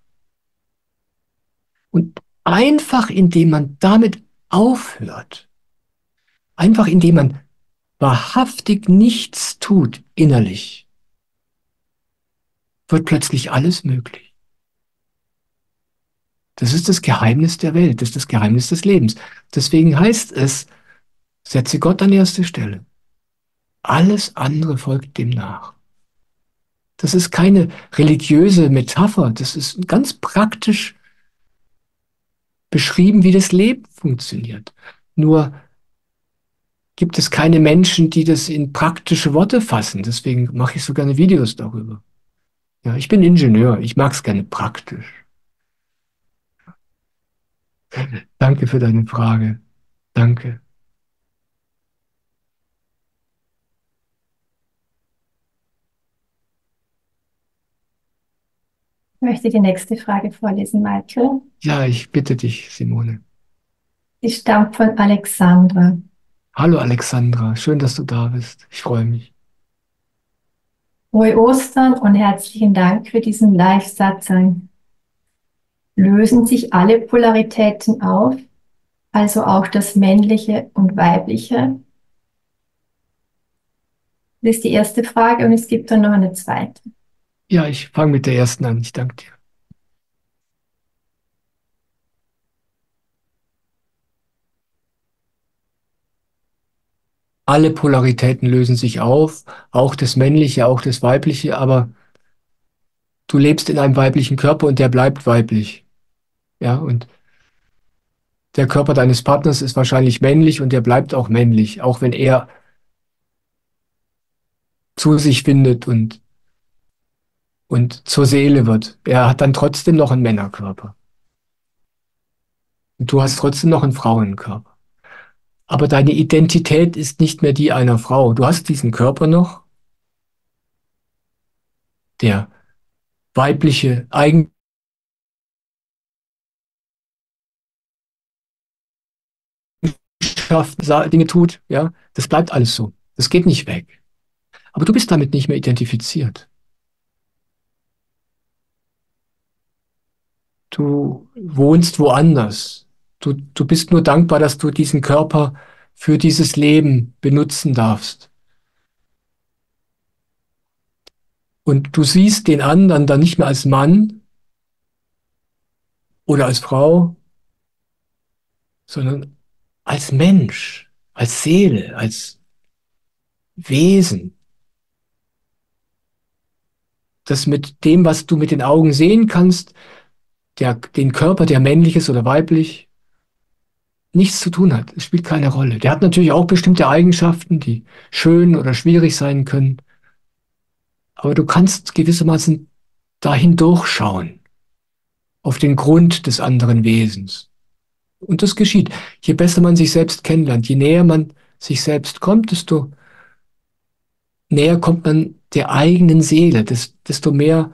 S1: Und einfach indem man damit aufhört, einfach indem man wahrhaftig nichts tut innerlich, wird plötzlich alles möglich. Das ist das Geheimnis der Welt, das ist das Geheimnis des Lebens. Deswegen heißt es, setze Gott an erste Stelle. Alles andere folgt dem nach. Das ist keine religiöse Metapher, das ist ganz praktisch beschrieben, wie das Leben funktioniert. Nur gibt es keine Menschen, die das in praktische Worte fassen. Deswegen mache ich so gerne Videos darüber. Ja, ich bin Ingenieur, ich mag es gerne praktisch. Danke für deine Frage. Danke.
S2: Ich möchte die nächste Frage vorlesen, Michael.
S1: Ja, ich bitte dich, Simone.
S2: Die stammt von Alexandra.
S1: Hallo Alexandra, schön, dass du da bist. Ich freue mich.
S2: Frohe Ostern und herzlichen Dank für diesen Live-Satzang lösen sich alle Polaritäten auf, also auch das Männliche und Weibliche? Das ist die erste Frage und es gibt dann noch eine zweite.
S1: Ja, ich fange mit der ersten an. Ich danke dir. Alle Polaritäten lösen sich auf, auch das Männliche, auch das Weibliche, aber du lebst in einem weiblichen Körper und der bleibt weiblich. Ja, und der Körper deines Partners ist wahrscheinlich männlich und der bleibt auch männlich, auch wenn er zu sich findet und, und zur Seele wird. Er hat dann trotzdem noch einen Männerkörper. Und du hast trotzdem noch einen Frauenkörper. Aber deine Identität ist nicht mehr die einer Frau. Du hast diesen Körper noch, der weibliche Eigenschaften Dinge tut, ja, das bleibt alles so. Das geht nicht weg. Aber du bist damit nicht mehr identifiziert. Du wohnst woanders. Du, du bist nur dankbar, dass du diesen Körper für dieses Leben benutzen darfst. Und du siehst den anderen dann nicht mehr als Mann oder als Frau, sondern als Mensch, als Seele, als Wesen. das mit dem, was du mit den Augen sehen kannst, der, den Körper, der männlich ist oder weiblich, nichts zu tun hat. Es spielt keine Rolle. Der hat natürlich auch bestimmte Eigenschaften, die schön oder schwierig sein können. Aber du kannst gewissermaßen dahin durchschauen, auf den Grund des anderen Wesens. Und das geschieht. Je besser man sich selbst kennenlernt, je näher man sich selbst kommt, desto näher kommt man der eigenen Seele, desto mehr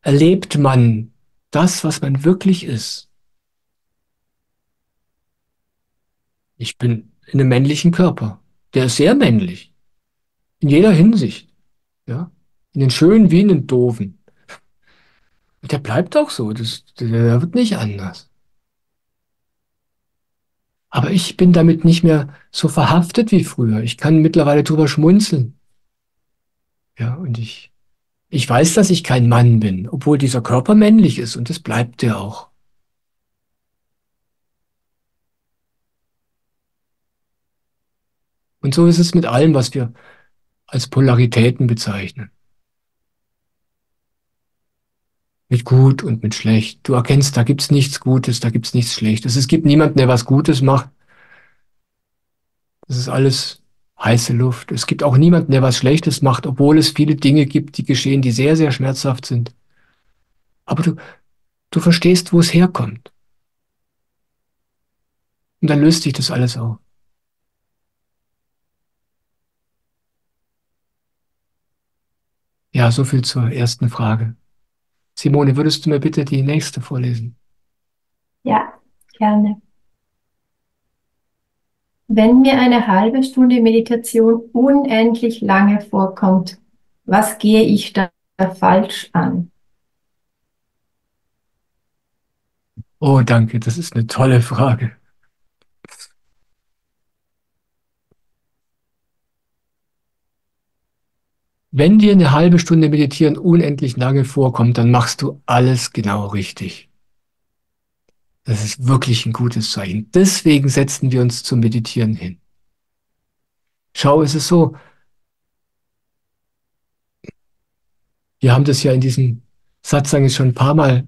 S1: erlebt man das, was man wirklich ist. Ich bin in einem männlichen Körper. Der ist sehr männlich. In jeder Hinsicht. Ja. In den schönen wie in den doofen. Und der bleibt auch so. Das, der wird nicht anders. Aber ich bin damit nicht mehr so verhaftet wie früher. Ich kann mittlerweile drüber schmunzeln. Ja, und ich, ich weiß, dass ich kein Mann bin, obwohl dieser Körper männlich ist und das bleibt er auch. Und so ist es mit allem, was wir als Polaritäten bezeichnen. Mit gut und mit schlecht. Du erkennst, da gibt's nichts Gutes, da gibt's nichts Schlechtes. Es gibt niemanden, der was Gutes macht. Das ist alles heiße Luft. Es gibt auch niemanden, der was Schlechtes macht, obwohl es viele Dinge gibt, die geschehen, die sehr, sehr schmerzhaft sind. Aber du, du verstehst, wo es herkommt. Und dann löst sich das alles auf. Ja, so viel zur ersten Frage. Simone, würdest du mir bitte die nächste vorlesen?
S2: Ja, gerne. Wenn mir eine halbe Stunde Meditation unendlich lange vorkommt, was gehe ich da falsch an?
S1: Oh, danke, das ist eine tolle Frage. Wenn dir eine halbe Stunde Meditieren unendlich lange vorkommt, dann machst du alles genau richtig. Das ist wirklich ein gutes Zeichen. Deswegen setzen wir uns zum Meditieren hin. Schau, es ist so, wir haben das ja in diesem Satzang schon ein paar Mal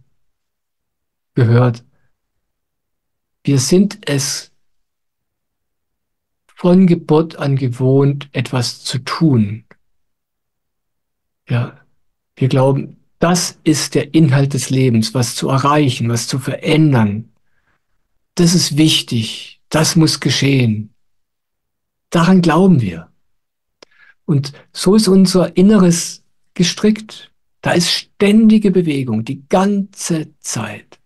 S1: gehört. Wir sind es von Geburt an gewohnt, etwas zu tun. Ja, wir glauben, das ist der Inhalt des Lebens, was zu erreichen, was zu verändern. Das ist wichtig, das muss geschehen. Daran glauben wir. Und so ist unser Inneres gestrickt. Da ist ständige Bewegung, die ganze Zeit.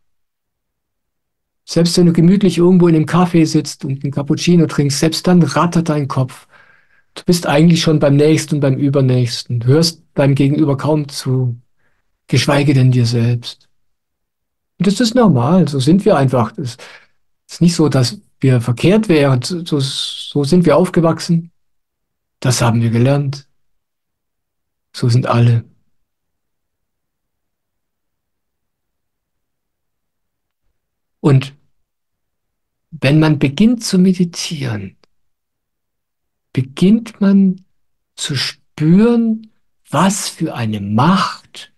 S1: Selbst wenn du gemütlich irgendwo in einem Café sitzt und einen Cappuccino trinkst, selbst dann rattert dein Kopf. Du bist eigentlich schon beim nächsten beim übernächsten. Du hörst beim Gegenüber kaum zu, geschweige denn dir selbst. Und das ist normal, so sind wir einfach. Das ist nicht so, dass wir verkehrt wären. So, so sind wir aufgewachsen. Das haben wir gelernt. So sind alle. Und wenn man beginnt zu meditieren, beginnt man zu spüren, was für eine Macht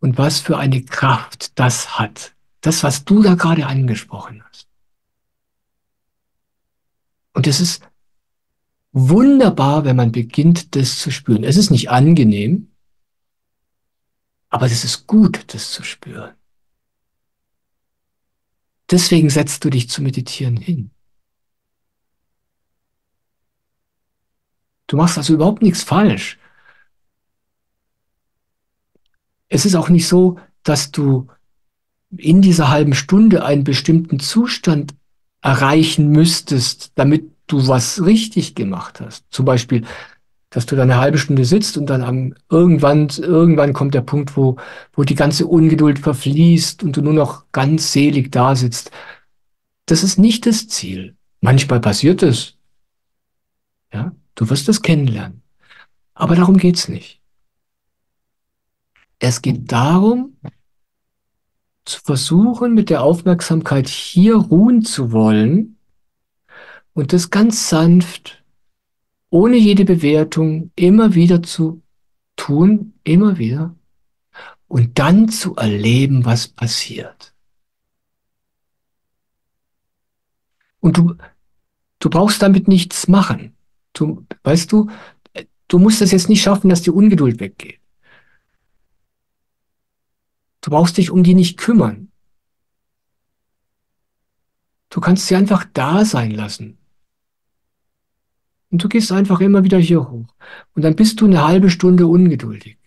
S1: und was für eine Kraft das hat. Das, was du da gerade angesprochen hast. Und es ist wunderbar, wenn man beginnt, das zu spüren. Es ist nicht angenehm, aber es ist gut, das zu spüren. Deswegen setzt du dich zu meditieren hin. Du machst also überhaupt nichts falsch. Es ist auch nicht so, dass du in dieser halben Stunde einen bestimmten Zustand erreichen müsstest, damit du was richtig gemacht hast. Zum Beispiel, dass du da eine halbe Stunde sitzt und dann am, irgendwann, irgendwann kommt der Punkt, wo, wo die ganze Ungeduld verfließt und du nur noch ganz selig da sitzt. Das ist nicht das Ziel. Manchmal passiert es. Ja, Du wirst es kennenlernen. Aber darum geht's nicht. Es geht darum, zu versuchen, mit der Aufmerksamkeit hier ruhen zu wollen und das ganz sanft, ohne jede Bewertung, immer wieder zu tun, immer wieder, und dann zu erleben, was passiert. Und du, du brauchst damit nichts machen. Du, weißt du, du musst es jetzt nicht schaffen, dass die Ungeduld weggeht. Du brauchst dich um die nicht kümmern. Du kannst sie einfach da sein lassen. Und du gehst einfach immer wieder hier hoch. Und dann bist du eine halbe Stunde ungeduldig.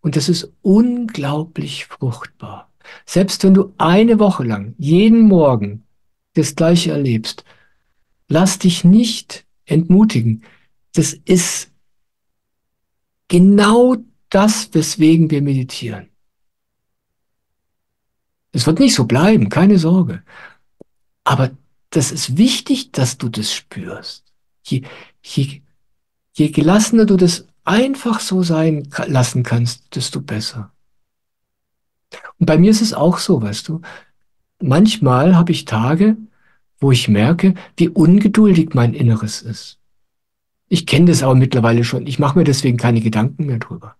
S1: Und das ist unglaublich fruchtbar. Selbst wenn du eine Woche lang jeden Morgen das Gleiche erlebst, lass dich nicht entmutigen. Das ist genau das, weswegen wir meditieren. Es wird nicht so bleiben, keine Sorge. Aber das ist wichtig, dass du das spürst. Je, je, je gelassener du das einfach so sein lassen kannst, desto besser. Und bei mir ist es auch so, weißt du, manchmal habe ich Tage, wo ich merke, wie ungeduldig mein Inneres ist. Ich kenne das aber mittlerweile schon. Ich mache mir deswegen keine Gedanken mehr drüber.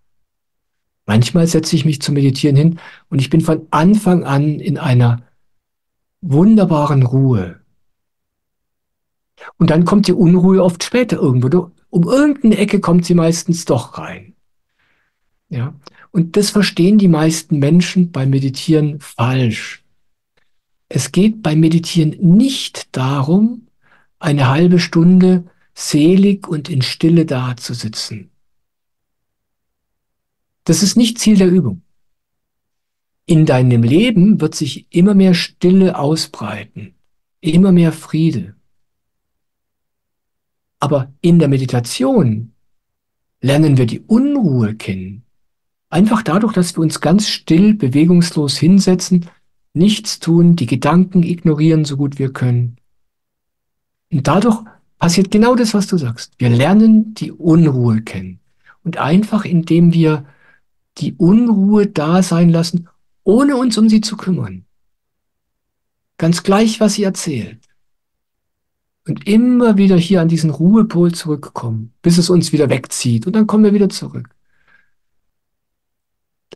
S1: Manchmal setze ich mich zum Meditieren hin und ich bin von Anfang an in einer wunderbaren Ruhe. Und dann kommt die Unruhe oft später irgendwo. Um irgendeine Ecke kommt sie meistens doch rein. Ja. Und das verstehen die meisten Menschen beim Meditieren falsch. Es geht beim Meditieren nicht darum, eine halbe Stunde selig und in Stille dazusitzen. Das ist nicht Ziel der Übung. In deinem Leben wird sich immer mehr Stille ausbreiten, immer mehr Friede. Aber in der Meditation lernen wir die Unruhe kennen. Einfach dadurch, dass wir uns ganz still, bewegungslos hinsetzen, nichts tun, die Gedanken ignorieren, so gut wir können. Und dadurch passiert genau das, was du sagst. Wir lernen die Unruhe kennen. Und einfach indem wir die Unruhe da sein lassen, ohne uns um sie zu kümmern. Ganz gleich, was sie erzählt und immer wieder hier an diesen Ruhepol zurückkommen, bis es uns wieder wegzieht und dann kommen wir wieder zurück.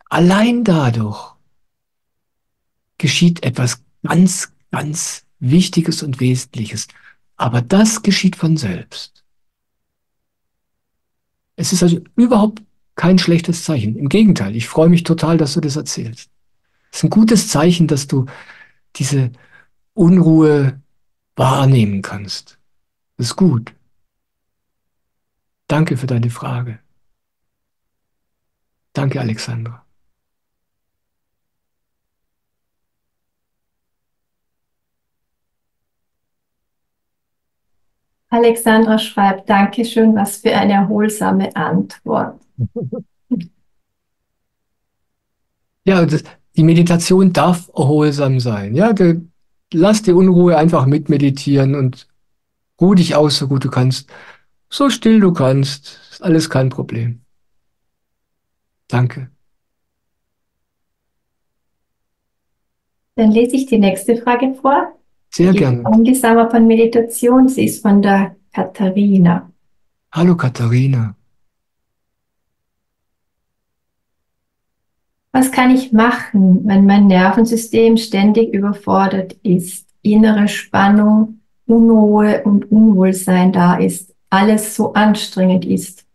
S1: Allein dadurch geschieht etwas ganz, ganz Wichtiges und Wesentliches. Aber das geschieht von selbst. Es ist also überhaupt kein schlechtes Zeichen. Im Gegenteil, ich freue mich total, dass du das erzählst. Es ist ein gutes Zeichen, dass du diese Unruhe wahrnehmen kannst. Das ist gut. Danke für deine Frage. Danke, Alexandra.
S2: Alexandra schreibt, Dankeschön, was für eine erholsame Antwort.
S1: Ja, das, die Meditation darf erholsam sein. Ja, lass die Unruhe einfach mitmeditieren und ruh dich aus, so gut du kannst. So still du kannst. Ist alles kein Problem. Danke.
S2: Dann lese ich die nächste Frage vor.
S1: Sehr die gerne.
S2: Angesammelt von Meditation. Sie ist von der Katharina.
S1: Hallo Katharina.
S2: Was kann ich machen, wenn mein Nervensystem ständig überfordert ist, innere Spannung, Unruhe und Unwohlsein da ist, alles so anstrengend ist?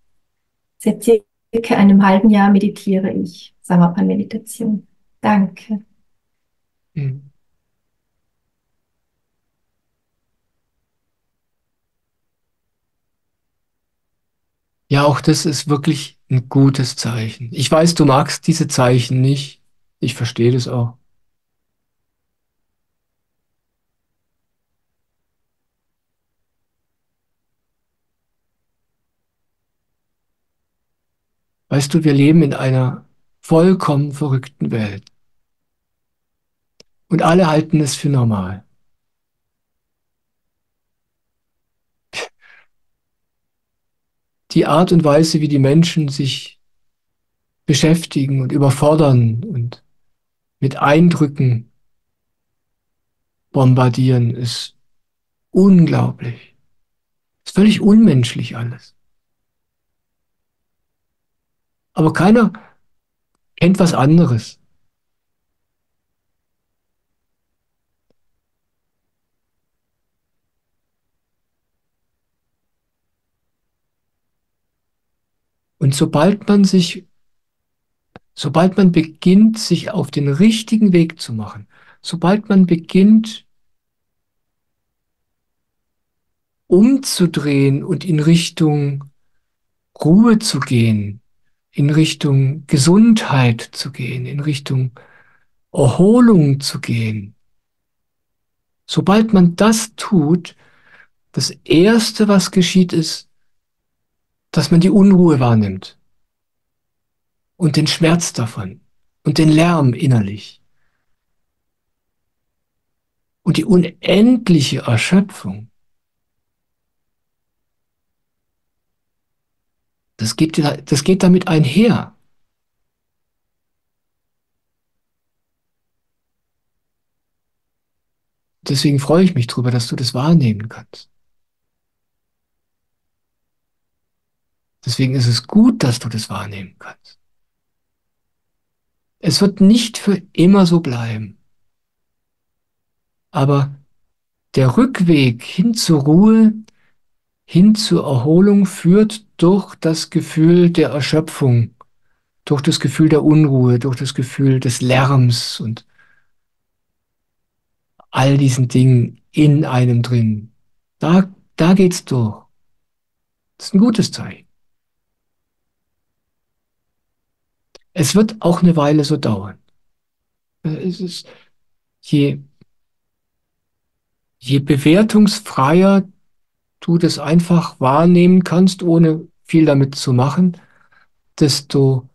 S2: Seit circa einem halben Jahr meditiere ich, Samapan-Meditation. Danke. Hm.
S1: Ja, auch das ist wirklich ein gutes Zeichen. Ich weiß, du magst diese Zeichen nicht. Ich verstehe das auch. Weißt du, wir leben in einer vollkommen verrückten Welt. Und alle halten es für normal. Die Art und Weise, wie die Menschen sich beschäftigen und überfordern und mit Eindrücken bombardieren, ist unglaublich. Ist völlig unmenschlich alles. Aber keiner kennt was anderes. Und sobald man sich, sobald man beginnt, sich auf den richtigen Weg zu machen, sobald man beginnt, umzudrehen und in Richtung Ruhe zu gehen, in Richtung Gesundheit zu gehen, in Richtung Erholung zu gehen. Sobald man das tut, das Erste, was geschieht, ist, dass man die Unruhe wahrnimmt und den Schmerz davon und den Lärm innerlich und die unendliche Erschöpfung. Das geht, das geht damit einher. Deswegen freue ich mich darüber, dass du das wahrnehmen kannst. Deswegen ist es gut, dass du das wahrnehmen kannst. Es wird nicht für immer so bleiben. Aber der Rückweg hin zur Ruhe, hin zur Erholung führt durch das Gefühl der Erschöpfung, durch das Gefühl der Unruhe, durch das Gefühl des Lärms und all diesen Dingen in einem drin. Da, da geht's durch. Das ist ein gutes Zeichen. Es wird auch eine Weile so dauern. Es ist, je, je bewertungsfreier du das einfach wahrnehmen kannst, ohne viel damit zu machen, desto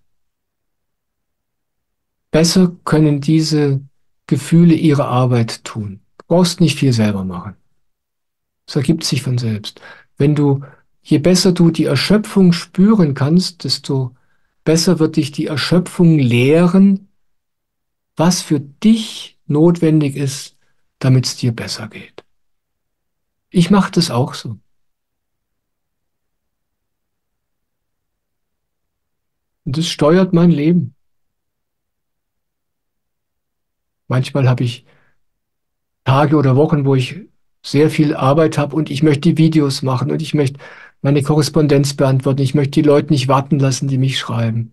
S1: besser können diese Gefühle ihre Arbeit tun. Du brauchst nicht viel selber machen. Es ergibt sich von selbst. Wenn du, je besser du die Erschöpfung spüren kannst, desto besser wird dich die Erschöpfung lehren, was für dich notwendig ist, damit es dir besser geht. Ich mache das auch so. Und das steuert mein Leben. Manchmal habe ich Tage oder Wochen, wo ich sehr viel Arbeit habe und ich möchte Videos machen und ich möchte meine Korrespondenz beantworten. Ich möchte die Leute nicht warten lassen, die mich schreiben.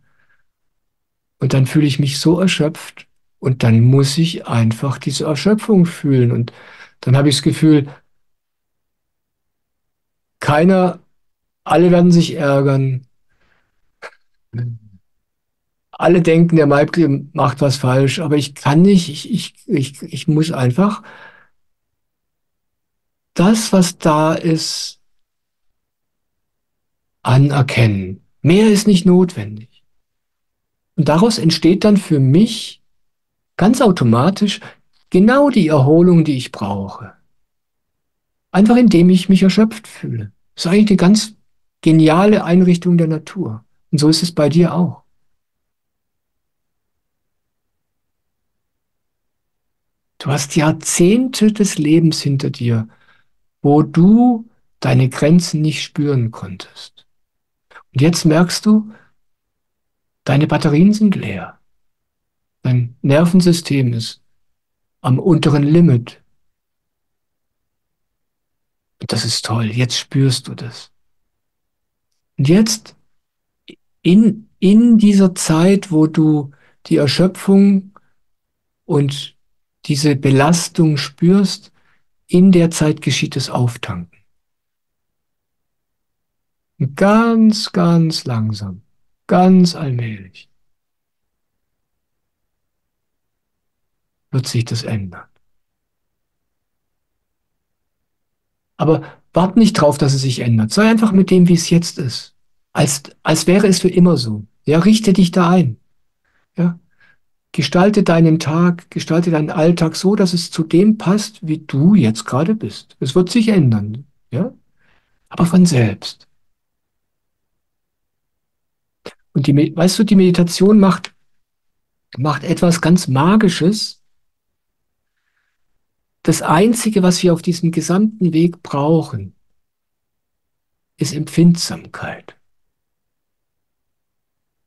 S1: Und dann fühle ich mich so erschöpft und dann muss ich einfach diese Erschöpfung fühlen. Und dann habe ich das Gefühl, keiner, alle werden sich ärgern. Alle denken, der Maibke macht was falsch, aber ich kann nicht, ich, ich, ich, ich muss einfach das, was da ist, anerkennen. Mehr ist nicht notwendig. Und daraus entsteht dann für mich ganz automatisch genau die Erholung, die ich brauche. Einfach indem ich mich erschöpft fühle. Das ist eigentlich eine ganz geniale Einrichtung der Natur. Und so ist es bei dir auch. Du hast Jahrzehnte des Lebens hinter dir, wo du deine Grenzen nicht spüren konntest. Und jetzt merkst du, deine Batterien sind leer. Dein Nervensystem ist am unteren Limit. Und das ist toll. Jetzt spürst du das. Und jetzt in, in dieser Zeit, wo du die Erschöpfung und diese Belastung spürst, in der Zeit geschieht das Auftanken. Ganz, ganz langsam, ganz allmählich wird sich das ändern. Aber wart nicht drauf, dass es sich ändert. Sei einfach mit dem, wie es jetzt ist. Als, als wäre es für immer so. Ja, richte dich da ein. Ja, Gestalte deinen Tag, gestalte deinen Alltag so, dass es zu dem passt, wie du jetzt gerade bist. Es wird sich ändern, ja? Aber von selbst. Und die, weißt du, die Meditation macht, macht etwas ganz Magisches. Das Einzige, was wir auf diesem gesamten Weg brauchen, ist Empfindsamkeit.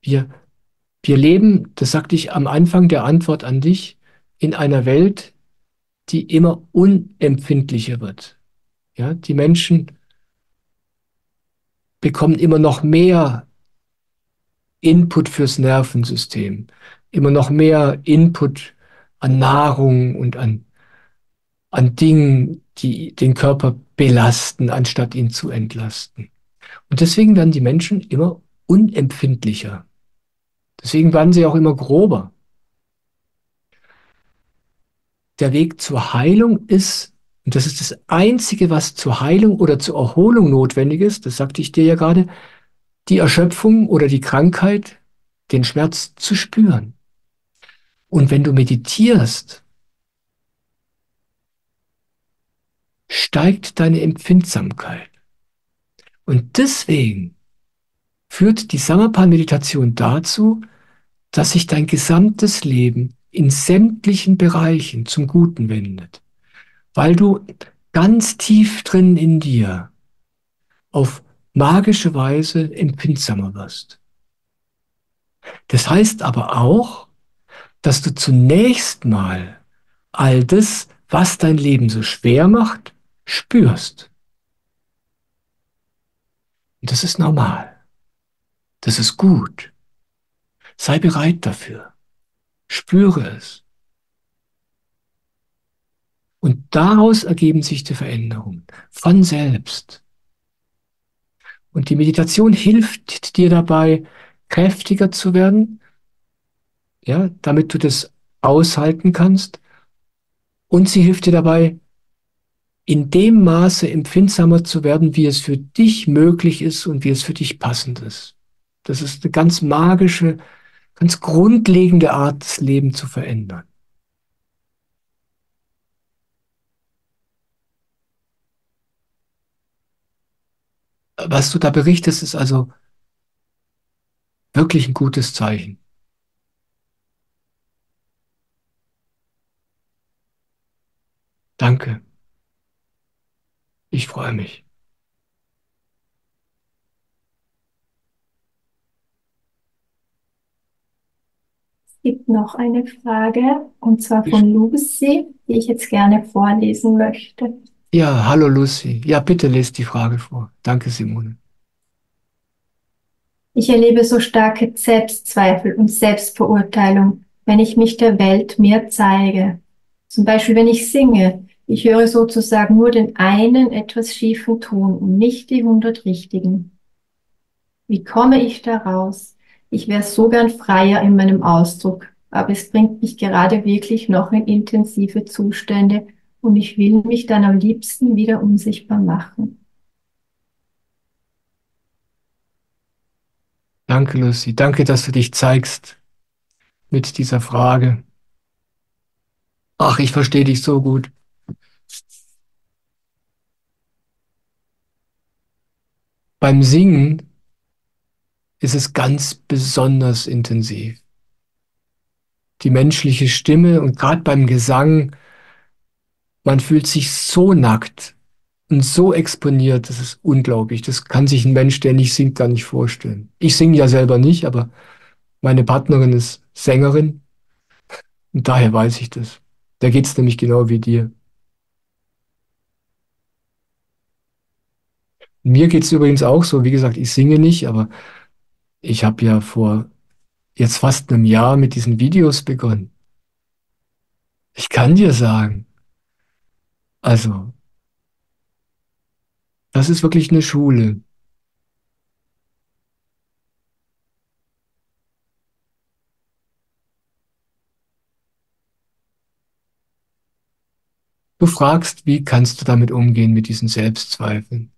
S1: Wir Wir leben, das sagte ich am Anfang der Antwort an dich, in einer Welt, die immer unempfindlicher wird. Ja, die Menschen bekommen immer noch mehr Input fürs Nervensystem, immer noch mehr Input an Nahrung und an, an Dingen, die den Körper belasten, anstatt ihn zu entlasten. Und deswegen werden die Menschen immer unempfindlicher. Deswegen werden sie auch immer grober. Der Weg zur Heilung ist, und das ist das Einzige, was zur Heilung oder zur Erholung notwendig ist, das sagte ich dir ja gerade, die Erschöpfung oder die Krankheit, den Schmerz zu spüren. Und wenn du meditierst, steigt deine Empfindsamkeit. Und deswegen führt die Samapan-Meditation dazu, dass sich dein gesamtes Leben in sämtlichen Bereichen zum Guten wendet, weil du ganz tief drin in dir auf magische Weise empfindsamer wirst. Das heißt aber auch, dass du zunächst mal all das, was dein Leben so schwer macht, spürst. Und das ist normal. Das ist gut. Sei bereit dafür. Spüre es. Und daraus ergeben sich die Veränderungen von selbst. Und die Meditation hilft dir dabei, kräftiger zu werden, ja, damit du das aushalten kannst. Und sie hilft dir dabei, in dem Maße empfindsamer zu werden, wie es für dich möglich ist und wie es für dich passend ist. Das ist eine ganz magische, ganz grundlegende Art, das Leben zu verändern. Was du da berichtest, ist also wirklich ein gutes Zeichen. Danke. Ich freue mich.
S2: Es gibt noch eine Frage, und zwar von Lucy, die ich jetzt gerne vorlesen möchte.
S1: Ja, hallo Lucy. Ja, bitte lest die Frage vor. Danke, Simone.
S2: Ich erlebe so starke Selbstzweifel und Selbstverurteilung, wenn ich mich der Welt mehr zeige. Zum Beispiel, wenn ich singe, ich höre sozusagen nur den einen etwas schiefen Ton und nicht die hundert richtigen. Wie komme ich da raus? Ich wäre so gern freier in meinem Ausdruck, aber es bringt mich gerade wirklich noch in intensive Zustände und ich will mich dann am liebsten wieder unsichtbar machen.
S1: Danke, Lucy. Danke, dass du dich zeigst mit dieser Frage. Ach, ich verstehe dich so gut. Beim Singen ist es ganz besonders intensiv. Die menschliche Stimme und gerade beim Gesang, man fühlt sich so nackt und so exponiert, das ist unglaublich. Das kann sich ein Mensch, der nicht singt, gar nicht vorstellen. Ich singe ja selber nicht, aber meine Partnerin ist Sängerin und daher weiß ich das. Da geht es nämlich genau wie dir. Mir geht es übrigens auch so, wie gesagt, ich singe nicht, aber ich habe ja vor jetzt fast einem Jahr mit diesen Videos begonnen. Ich kann dir sagen, also, das ist wirklich eine Schule. Du fragst, wie kannst du damit umgehen mit diesen Selbstzweifeln?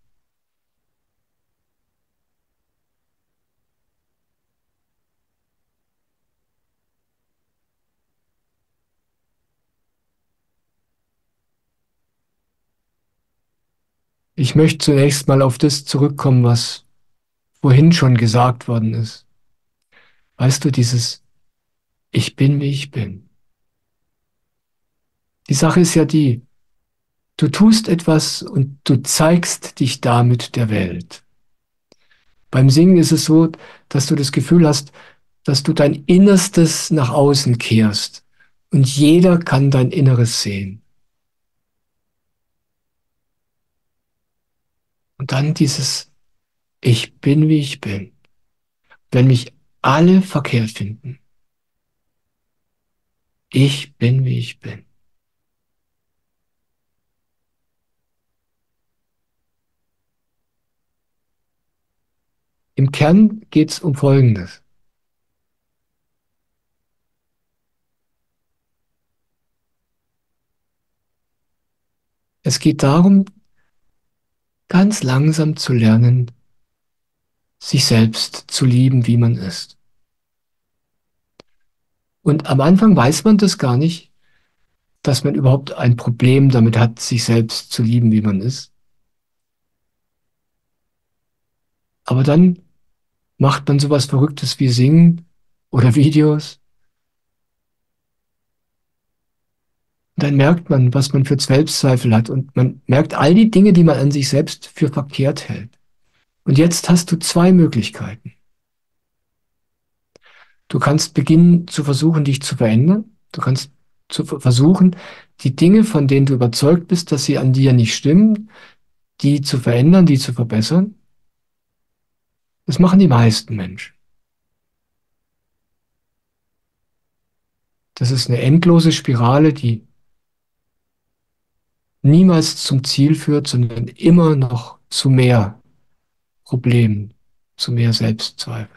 S1: Ich möchte zunächst mal auf das zurückkommen, was vorhin schon gesagt worden ist. Weißt du, dieses Ich bin, wie ich bin. Die Sache ist ja die, du tust etwas und du zeigst dich damit der Welt. Beim Singen ist es so, dass du das Gefühl hast, dass du dein Innerstes nach außen kehrst und jeder kann dein Inneres sehen. Und dann dieses Ich bin, wie ich bin. Wenn mich alle verkehrt finden, ich bin, wie ich bin. Im Kern geht es um Folgendes. Es geht darum, ganz langsam zu lernen, sich selbst zu lieben, wie man ist. Und am Anfang weiß man das gar nicht, dass man überhaupt ein Problem damit hat, sich selbst zu lieben, wie man ist. Aber dann macht man sowas Verrücktes wie Singen oder Videos dann merkt man, was man für Selbstzweifel hat und man merkt all die Dinge, die man an sich selbst für verkehrt hält. Und jetzt hast du zwei Möglichkeiten. Du kannst beginnen zu versuchen, dich zu verändern. Du kannst zu versuchen, die Dinge, von denen du überzeugt bist, dass sie an dir nicht stimmen, die zu verändern, die zu verbessern. Das machen die meisten Menschen. Das ist eine endlose Spirale, die niemals zum Ziel führt, sondern immer noch zu mehr Problemen, zu mehr Selbstzweifel.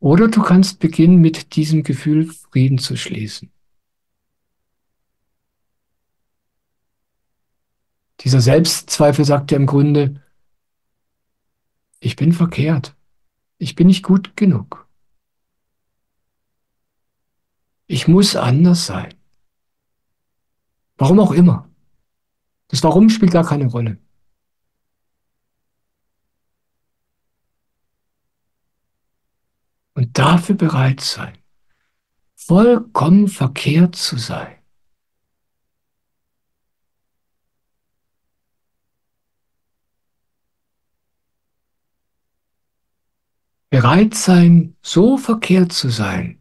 S1: Oder du kannst beginnen, mit diesem Gefühl Frieden zu schließen. Dieser Selbstzweifel sagt ja im Grunde, ich bin verkehrt, ich bin nicht gut genug. Ich muss anders sein. Warum auch immer. Das Warum spielt gar keine Rolle. Und dafür bereit sein, vollkommen verkehrt zu sein. Bereit sein, so verkehrt zu sein,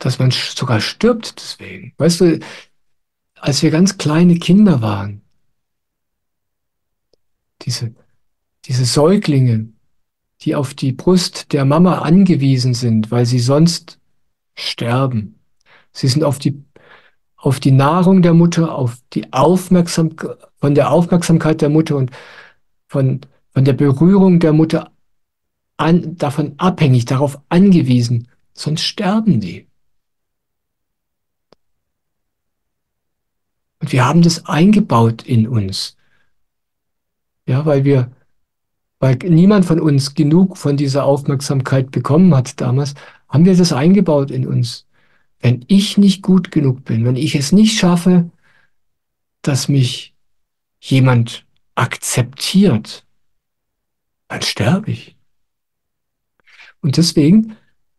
S1: dass man sogar stirbt deswegen. Weißt du, als wir ganz kleine Kinder waren, diese, diese Säuglinge, die auf die Brust der Mama angewiesen sind, weil sie sonst sterben. Sie sind auf die, auf die Nahrung der Mutter, auf die Aufmerksamkeit, von der Aufmerksamkeit der Mutter und von, von der Berührung der Mutter an, davon abhängig, darauf angewiesen, sonst sterben die. Und wir haben das eingebaut in uns. Ja, weil wir, weil niemand von uns genug von dieser Aufmerksamkeit bekommen hat damals, haben wir das eingebaut in uns. Wenn ich nicht gut genug bin, wenn ich es nicht schaffe, dass mich jemand akzeptiert, dann sterbe ich. Und deswegen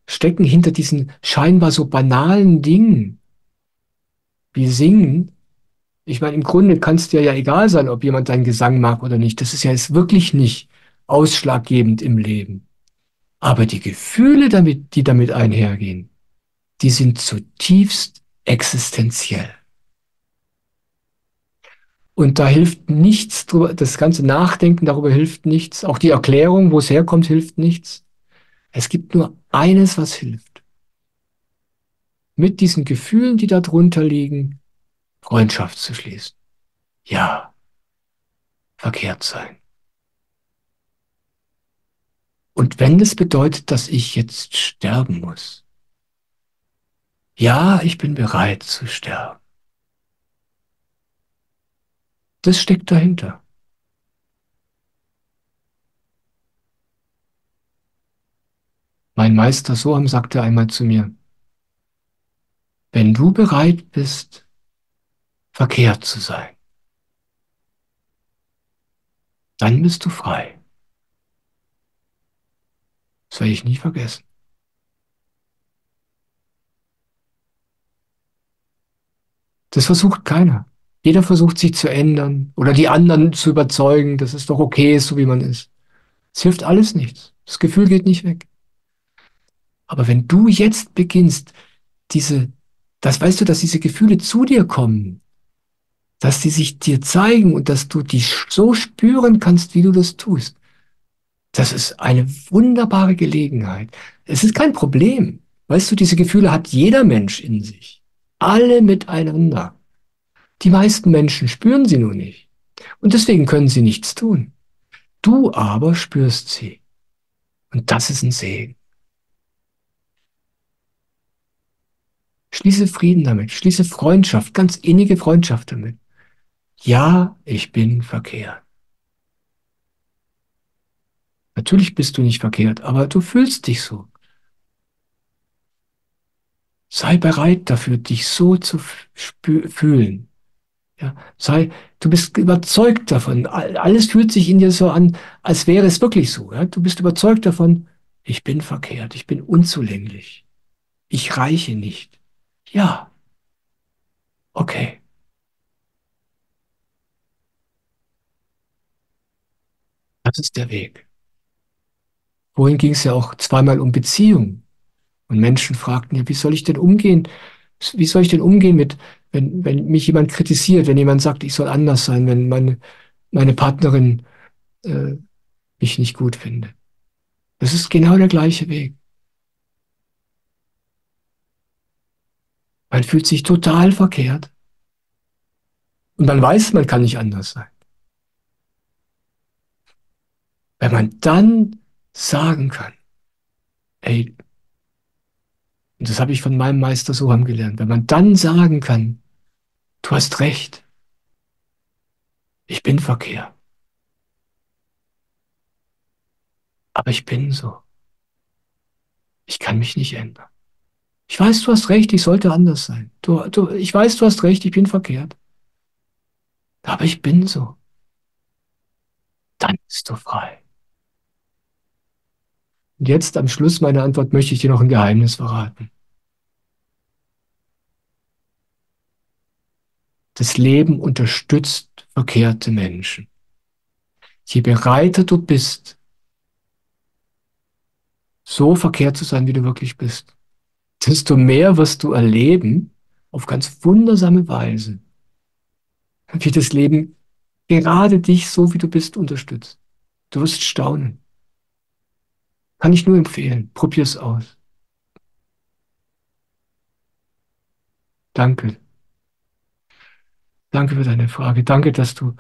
S1: stecken hinter diesen scheinbar so banalen Dingen wie Singen ich meine, im Grunde kann es dir ja egal sein, ob jemand deinen Gesang mag oder nicht. Das ist ja jetzt wirklich nicht ausschlaggebend im Leben. Aber die Gefühle, damit, die damit einhergehen, die sind zutiefst existenziell. Und da hilft nichts drüber, das ganze Nachdenken darüber hilft nichts. Auch die Erklärung, wo es herkommt, hilft nichts. Es gibt nur eines, was hilft. Mit diesen Gefühlen, die da drunter liegen, Freundschaft zu schließen. Ja, verkehrt sein. Und wenn es bedeutet, dass ich jetzt sterben muss, ja, ich bin bereit zu sterben. Das steckt dahinter. Mein Meister Soham sagte einmal zu mir, wenn du bereit bist, verkehrt zu sein. Dann bist du frei. Das werde ich nie vergessen. Das versucht keiner. Jeder versucht sich zu ändern oder die anderen zu überzeugen, dass es doch okay ist, so wie man ist. Es hilft alles nichts. Das Gefühl geht nicht weg. Aber wenn du jetzt beginnst, diese, das weißt du, dass diese Gefühle zu dir kommen, dass die sich dir zeigen und dass du die so spüren kannst, wie du das tust. Das ist eine wunderbare Gelegenheit. Es ist kein Problem. Weißt du, diese Gefühle hat jeder Mensch in sich. Alle miteinander. Die meisten Menschen spüren sie nur nicht. Und deswegen können sie nichts tun. Du aber spürst sie. Und das ist ein Segen. Schließe Frieden damit, schließe Freundschaft, ganz innige Freundschaft damit. Ja, ich bin verkehrt. Natürlich bist du nicht verkehrt, aber du fühlst dich so. Sei bereit dafür, dich so zu fühlen. Ja, sei, du bist überzeugt davon. Alles fühlt sich in dir so an, als wäre es wirklich so. Ja? Du bist überzeugt davon, ich bin verkehrt, ich bin unzulänglich. Ich reiche nicht. Ja. Okay. Das ist der Weg. Vorhin ging es ja auch zweimal um Beziehung. Und Menschen fragten ja, wie soll ich denn umgehen? Wie soll ich denn umgehen mit, wenn, wenn mich jemand kritisiert, wenn jemand sagt, ich soll anders sein, wenn meine, meine Partnerin äh, mich nicht gut findet? Das ist genau der gleiche Weg. Man fühlt sich total verkehrt. Und man weiß, man kann nicht anders sein. Wenn man dann sagen kann, ey, und das habe ich von meinem Meister Soham gelernt, wenn man dann sagen kann, du hast recht, ich bin Verkehr. Aber ich bin so. Ich kann mich nicht ändern. Ich weiß, du hast recht, ich sollte anders sein. Du, du, ich weiß, du hast recht, ich bin verkehrt. Aber ich bin so. Dann bist du frei. Und jetzt am Schluss meiner Antwort möchte ich dir noch ein Geheimnis verraten. Das Leben unterstützt verkehrte Menschen. Je bereiter du bist, so verkehrt zu sein, wie du wirklich bist, desto mehr wirst du erleben, auf ganz wundersame Weise, wie das Leben gerade dich so, wie du bist, unterstützt. Du wirst staunen. Kann ich nur empfehlen. Probier's aus. Danke. Danke für deine Frage. Danke, dass du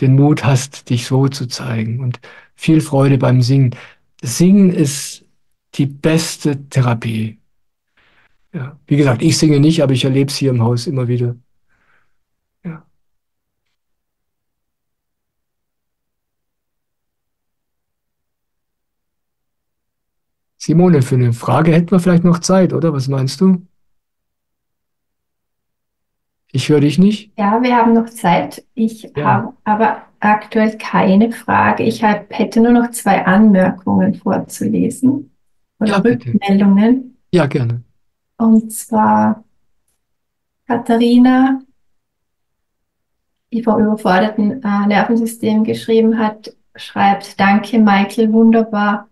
S1: den Mut hast, dich so zu zeigen und viel Freude beim Singen. Singen ist die beste Therapie. Ja. Wie gesagt, ich singe nicht, aber ich erlebe es hier im Haus immer wieder. Simone, für eine Frage hätten wir vielleicht noch Zeit, oder? Was meinst du? Ich höre dich nicht.
S2: Ja, wir haben noch Zeit. Ich ja. habe aber aktuell keine Frage. Ich hab, hätte nur noch zwei Anmerkungen vorzulesen oder ja, Rückmeldungen.
S1: Ja, gerne.
S2: Und zwar Katharina, die vom überforderten äh, Nervensystem geschrieben hat, schreibt, danke Michael, wunderbar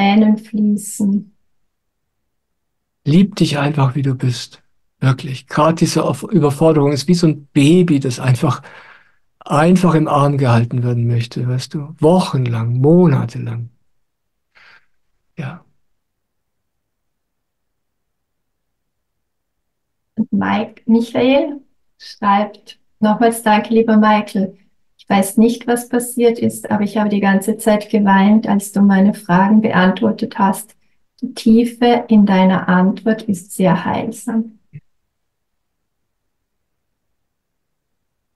S2: Tränen fließen.
S1: Lieb dich einfach, wie du bist. Wirklich. Gerade diese Überforderung ist wie so ein Baby, das einfach, einfach im Arm gehalten werden möchte, weißt du? Wochenlang, monatelang. Ja.
S2: Mike, Michael schreibt, nochmals danke, lieber Michael weiß nicht, was passiert ist, aber ich habe die ganze Zeit geweint, als du meine Fragen beantwortet hast. Die Tiefe in deiner Antwort ist sehr heilsam.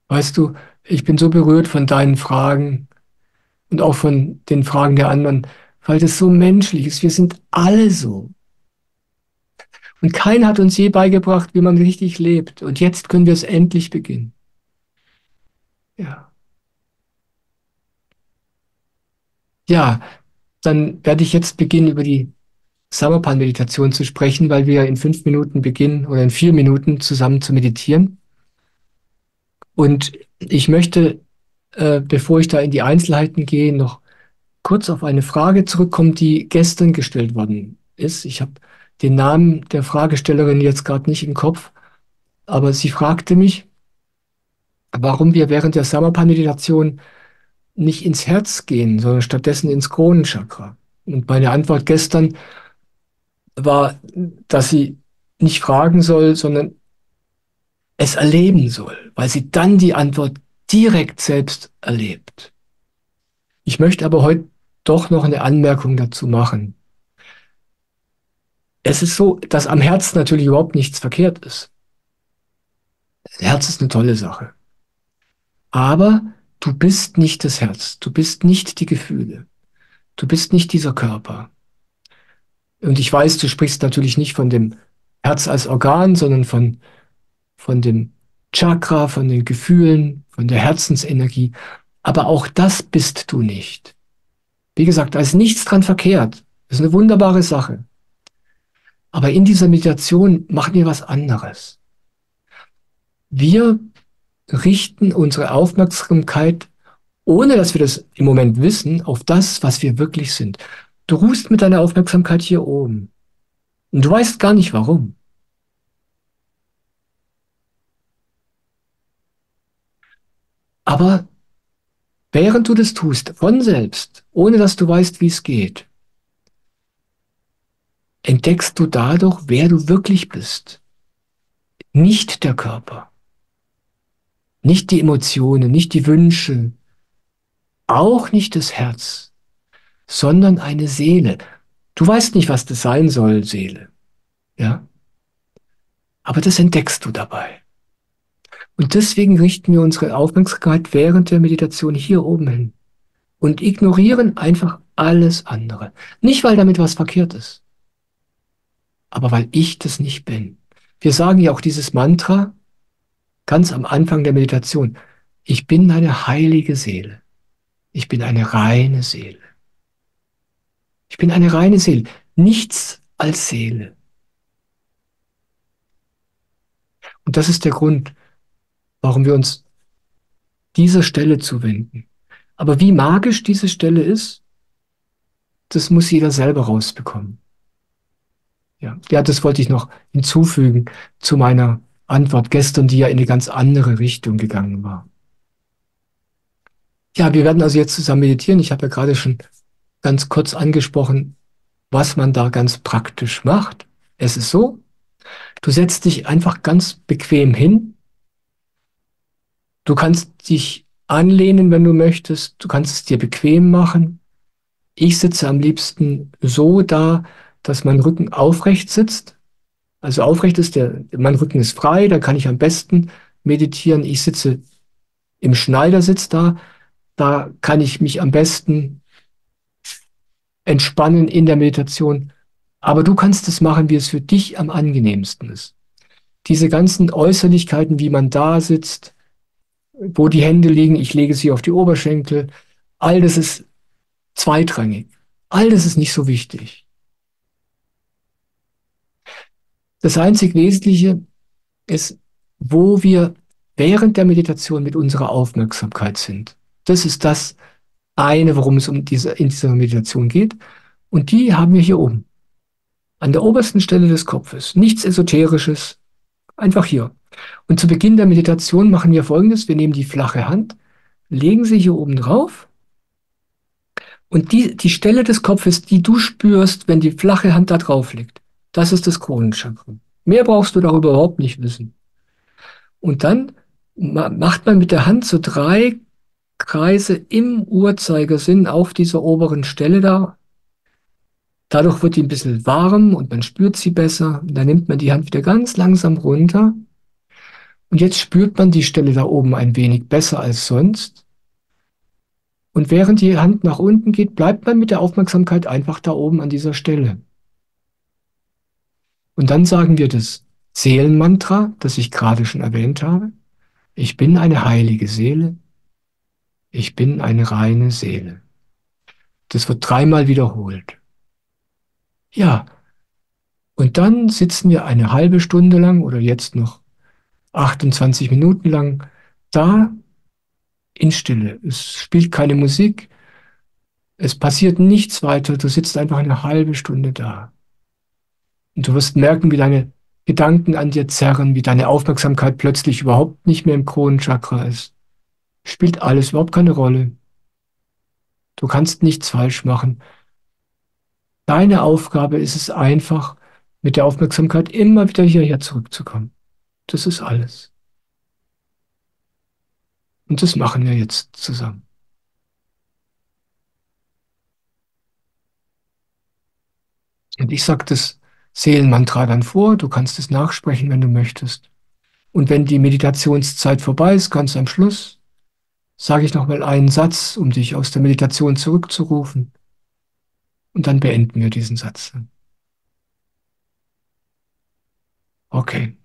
S1: Weißt du, ich bin so berührt von deinen Fragen und auch von den Fragen der anderen, weil das so menschlich ist. Wir sind alle so. Und keiner hat uns je beigebracht, wie man richtig lebt. Und jetzt können wir es endlich beginnen. Ja. Ja, dann werde ich jetzt beginnen, über die Samapan-Meditation zu sprechen, weil wir in fünf Minuten beginnen oder in vier Minuten zusammen zu meditieren. Und ich möchte, äh, bevor ich da in die Einzelheiten gehe, noch kurz auf eine Frage zurückkommen, die gestern gestellt worden ist. Ich habe den Namen der Fragestellerin jetzt gerade nicht im Kopf, aber sie fragte mich, warum wir während der Samapa-Meditation nicht ins Herz gehen, sondern stattdessen ins Kronenchakra. Und meine Antwort gestern war, dass sie nicht fragen soll, sondern es erleben soll, weil sie dann die Antwort direkt selbst erlebt. Ich möchte aber heute doch noch eine Anmerkung dazu machen. Es ist so, dass am Herz natürlich überhaupt nichts verkehrt ist. Herz ist eine tolle Sache. Aber du bist nicht das Herz, du bist nicht die Gefühle, du bist nicht dieser Körper. Und ich weiß, du sprichst natürlich nicht von dem Herz als Organ, sondern von, von dem Chakra, von den Gefühlen, von der Herzensenergie. Aber auch das bist du nicht. Wie gesagt, da ist nichts dran verkehrt. Das ist eine wunderbare Sache. Aber in dieser Meditation machen wir was anderes. Wir richten unsere Aufmerksamkeit, ohne dass wir das im Moment wissen, auf das, was wir wirklich sind. Du ruhst mit deiner Aufmerksamkeit hier oben. Und du weißt gar nicht warum. Aber während du das tust, von selbst, ohne dass du weißt, wie es geht, entdeckst du dadurch, wer du wirklich bist. Nicht der Körper, nicht die Emotionen, nicht die Wünsche, auch nicht das Herz, sondern eine Seele. Du weißt nicht, was das sein soll, Seele. Ja? Aber das entdeckst du dabei. Und deswegen richten wir unsere Aufmerksamkeit während der Meditation hier oben hin und ignorieren einfach alles andere. Nicht, weil damit was verkehrt ist, aber weil ich das nicht bin. Wir sagen ja auch dieses Mantra ganz am Anfang der Meditation. Ich bin eine heilige Seele. Ich bin eine reine Seele. Ich bin eine reine Seele. Nichts als Seele. Und das ist der Grund, warum wir uns dieser Stelle zuwenden. Aber wie magisch diese Stelle ist, das muss jeder selber rausbekommen. Ja, das wollte ich noch hinzufügen zu meiner Antwort gestern, die ja in eine ganz andere Richtung gegangen war. Ja, wir werden also jetzt zusammen meditieren. Ich habe ja gerade schon ganz kurz angesprochen, was man da ganz praktisch macht. Es ist so, du setzt dich einfach ganz bequem hin. Du kannst dich anlehnen, wenn du möchtest. Du kannst es dir bequem machen. Ich sitze am liebsten so da, dass mein Rücken aufrecht sitzt. Also aufrecht ist der, mein Rücken ist frei, da kann ich am besten meditieren. Ich sitze im Schneidersitz da, da kann ich mich am besten entspannen in der Meditation. Aber du kannst es machen, wie es für dich am angenehmsten ist. Diese ganzen Äußerlichkeiten, wie man da sitzt, wo die Hände liegen, ich lege sie auf die Oberschenkel, all das ist zweitrangig. All das ist nicht so wichtig. Das einzig Wesentliche ist, wo wir während der Meditation mit unserer Aufmerksamkeit sind. Das ist das, eine, worum es um diese, in dieser Meditation geht. Und die haben wir hier oben. An der obersten Stelle des Kopfes. Nichts Esoterisches. Einfach hier. Und zu Beginn der Meditation machen wir folgendes. Wir nehmen die flache Hand, legen sie hier oben drauf. Und die, die Stelle des Kopfes, die du spürst, wenn die flache Hand da drauf liegt, das ist das Kronenchakra. Mehr brauchst du darüber überhaupt nicht wissen. Und dann macht man mit der Hand so drei Kreise im Uhrzeigersinn auf dieser oberen Stelle da. Dadurch wird die ein bisschen warm und man spürt sie besser. Und dann nimmt man die Hand wieder ganz langsam runter. Und jetzt spürt man die Stelle da oben ein wenig besser als sonst. Und während die Hand nach unten geht, bleibt man mit der Aufmerksamkeit einfach da oben an dieser Stelle. Und dann sagen wir das Seelenmantra, das ich gerade schon erwähnt habe. Ich bin eine heilige Seele ich bin eine reine Seele. Das wird dreimal wiederholt. Ja, und dann sitzen wir eine halbe Stunde lang oder jetzt noch 28 Minuten lang da in Stille. Es spielt keine Musik. Es passiert nichts weiter. Du sitzt einfach eine halbe Stunde da. Und du wirst merken, wie deine Gedanken an dir zerren, wie deine Aufmerksamkeit plötzlich überhaupt nicht mehr im Kronenchakra ist. Spielt alles überhaupt keine Rolle. Du kannst nichts falsch machen. Deine Aufgabe ist es einfach, mit der Aufmerksamkeit immer wieder hierher zurückzukommen. Das ist alles. Und das machen wir jetzt zusammen. Und ich sage das Seelenmantra dann vor, du kannst es nachsprechen, wenn du möchtest. Und wenn die Meditationszeit vorbei ist, ganz am Schluss, sage ich nochmal einen Satz, um dich aus der Meditation zurückzurufen. Und dann beenden wir diesen Satz. Okay.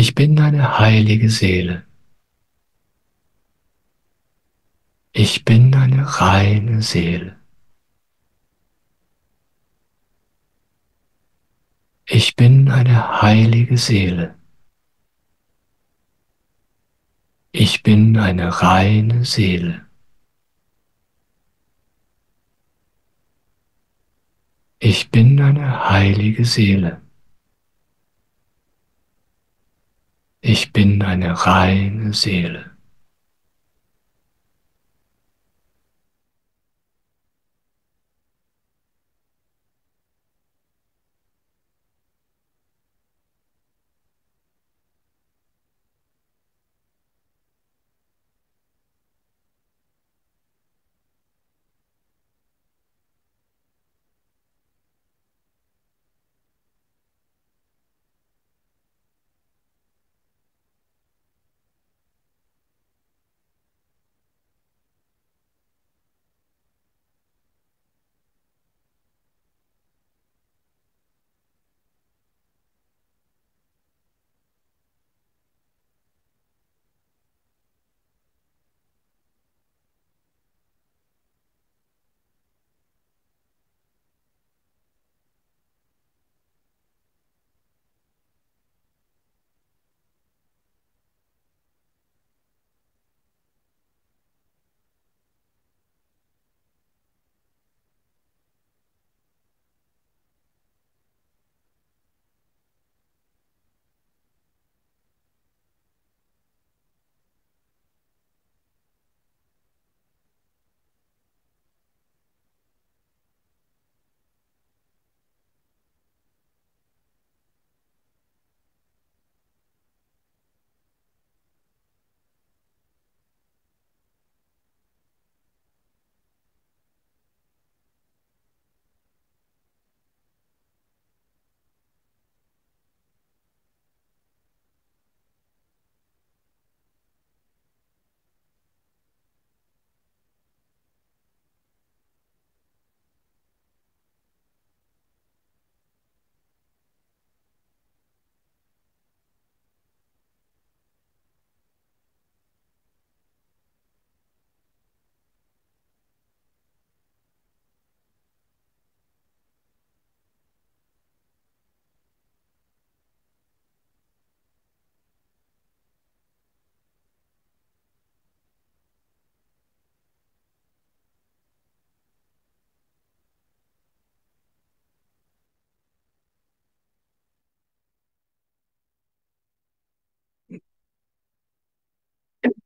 S1: Ich bin eine heilige Seele. Ich bin eine reine Seele. Ich bin eine heilige Seele. Ich bin eine reine Seele. Ich bin eine heilige Seele. Ich bin eine reine Seele.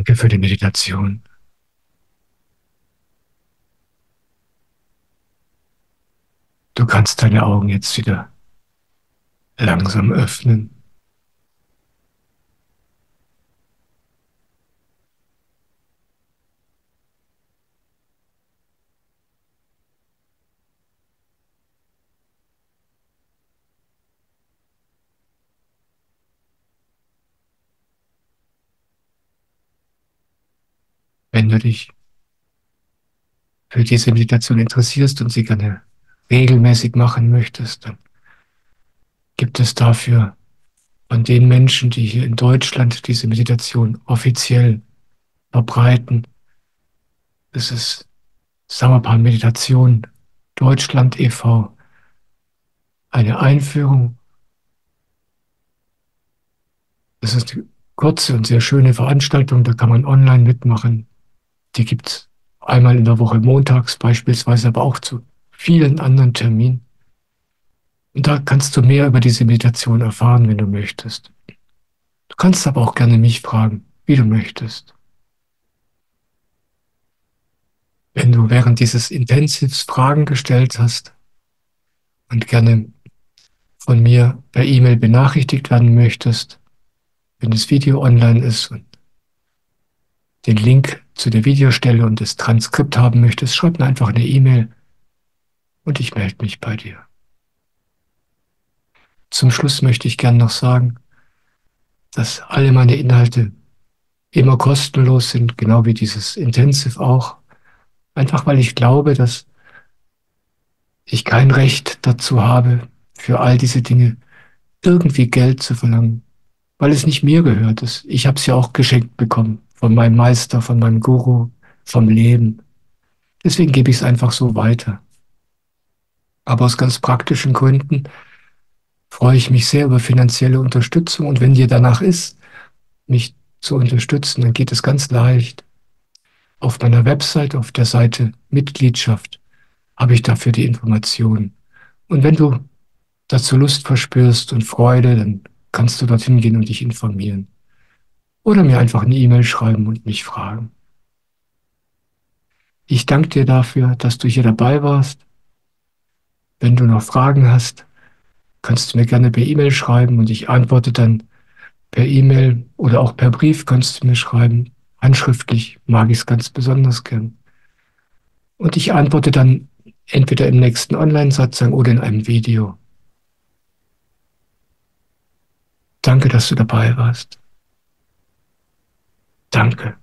S1: Danke für die Meditation. Du kannst deine Augen jetzt wieder langsam öffnen. Wenn du dich für diese Meditation interessierst und sie gerne regelmäßig machen möchtest, dann gibt es dafür von den Menschen, die hier in Deutschland diese Meditation offiziell verbreiten, das ist Samapan Meditation Deutschland e.V. Eine Einführung. Das ist eine kurze und sehr schöne Veranstaltung, da kann man online mitmachen. Die gibt es einmal in der Woche montags beispielsweise, aber auch zu vielen anderen Terminen. Und da kannst du mehr über diese Meditation erfahren, wenn du möchtest. Du kannst aber auch gerne mich fragen, wie du möchtest. Wenn du während dieses Intensivs Fragen gestellt hast und gerne von mir per E-Mail benachrichtigt werden möchtest, wenn das Video online ist und den Link zu der Videostelle und das Transkript haben möchtest, schreib mir einfach eine E-Mail und ich melde mich bei dir. Zum Schluss möchte ich gern noch sagen, dass alle meine Inhalte immer kostenlos sind, genau wie dieses Intensive auch. Einfach weil ich glaube, dass ich kein Recht dazu habe, für all diese Dinge irgendwie Geld zu verlangen, weil es nicht mir gehört. Ich habe es ja auch geschenkt bekommen von meinem Meister, von meinem Guru, vom Leben. Deswegen gebe ich es einfach so weiter. Aber aus ganz praktischen Gründen freue ich mich sehr über finanzielle Unterstützung. Und wenn dir danach ist, mich zu unterstützen, dann geht es ganz leicht. Auf meiner Website, auf der Seite Mitgliedschaft, habe ich dafür die Informationen. Und wenn du dazu Lust verspürst und Freude, dann kannst du dorthin gehen und dich informieren. Oder mir einfach eine E-Mail schreiben und mich fragen. Ich danke dir dafür, dass du hier dabei warst. Wenn du noch Fragen hast, kannst du mir gerne per E-Mail schreiben und ich antworte dann per E-Mail oder auch per Brief kannst du mir schreiben. Handschriftlich mag ich es ganz besonders gern. Und ich antworte dann entweder im nächsten Online-Satzang oder in einem Video. Danke, dass du dabei warst. Danke.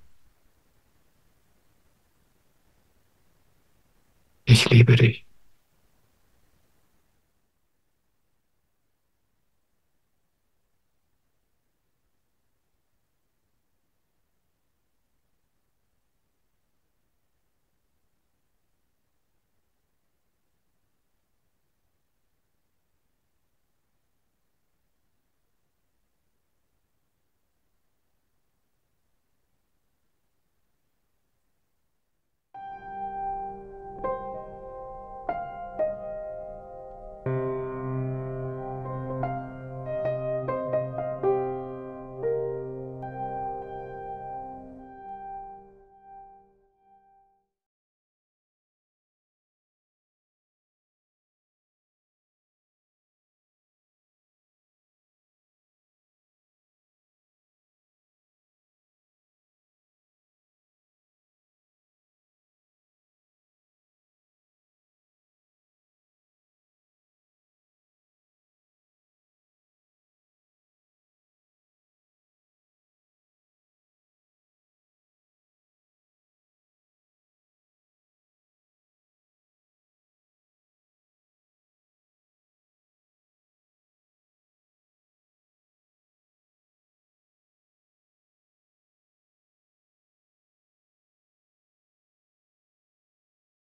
S1: Ich liebe dich.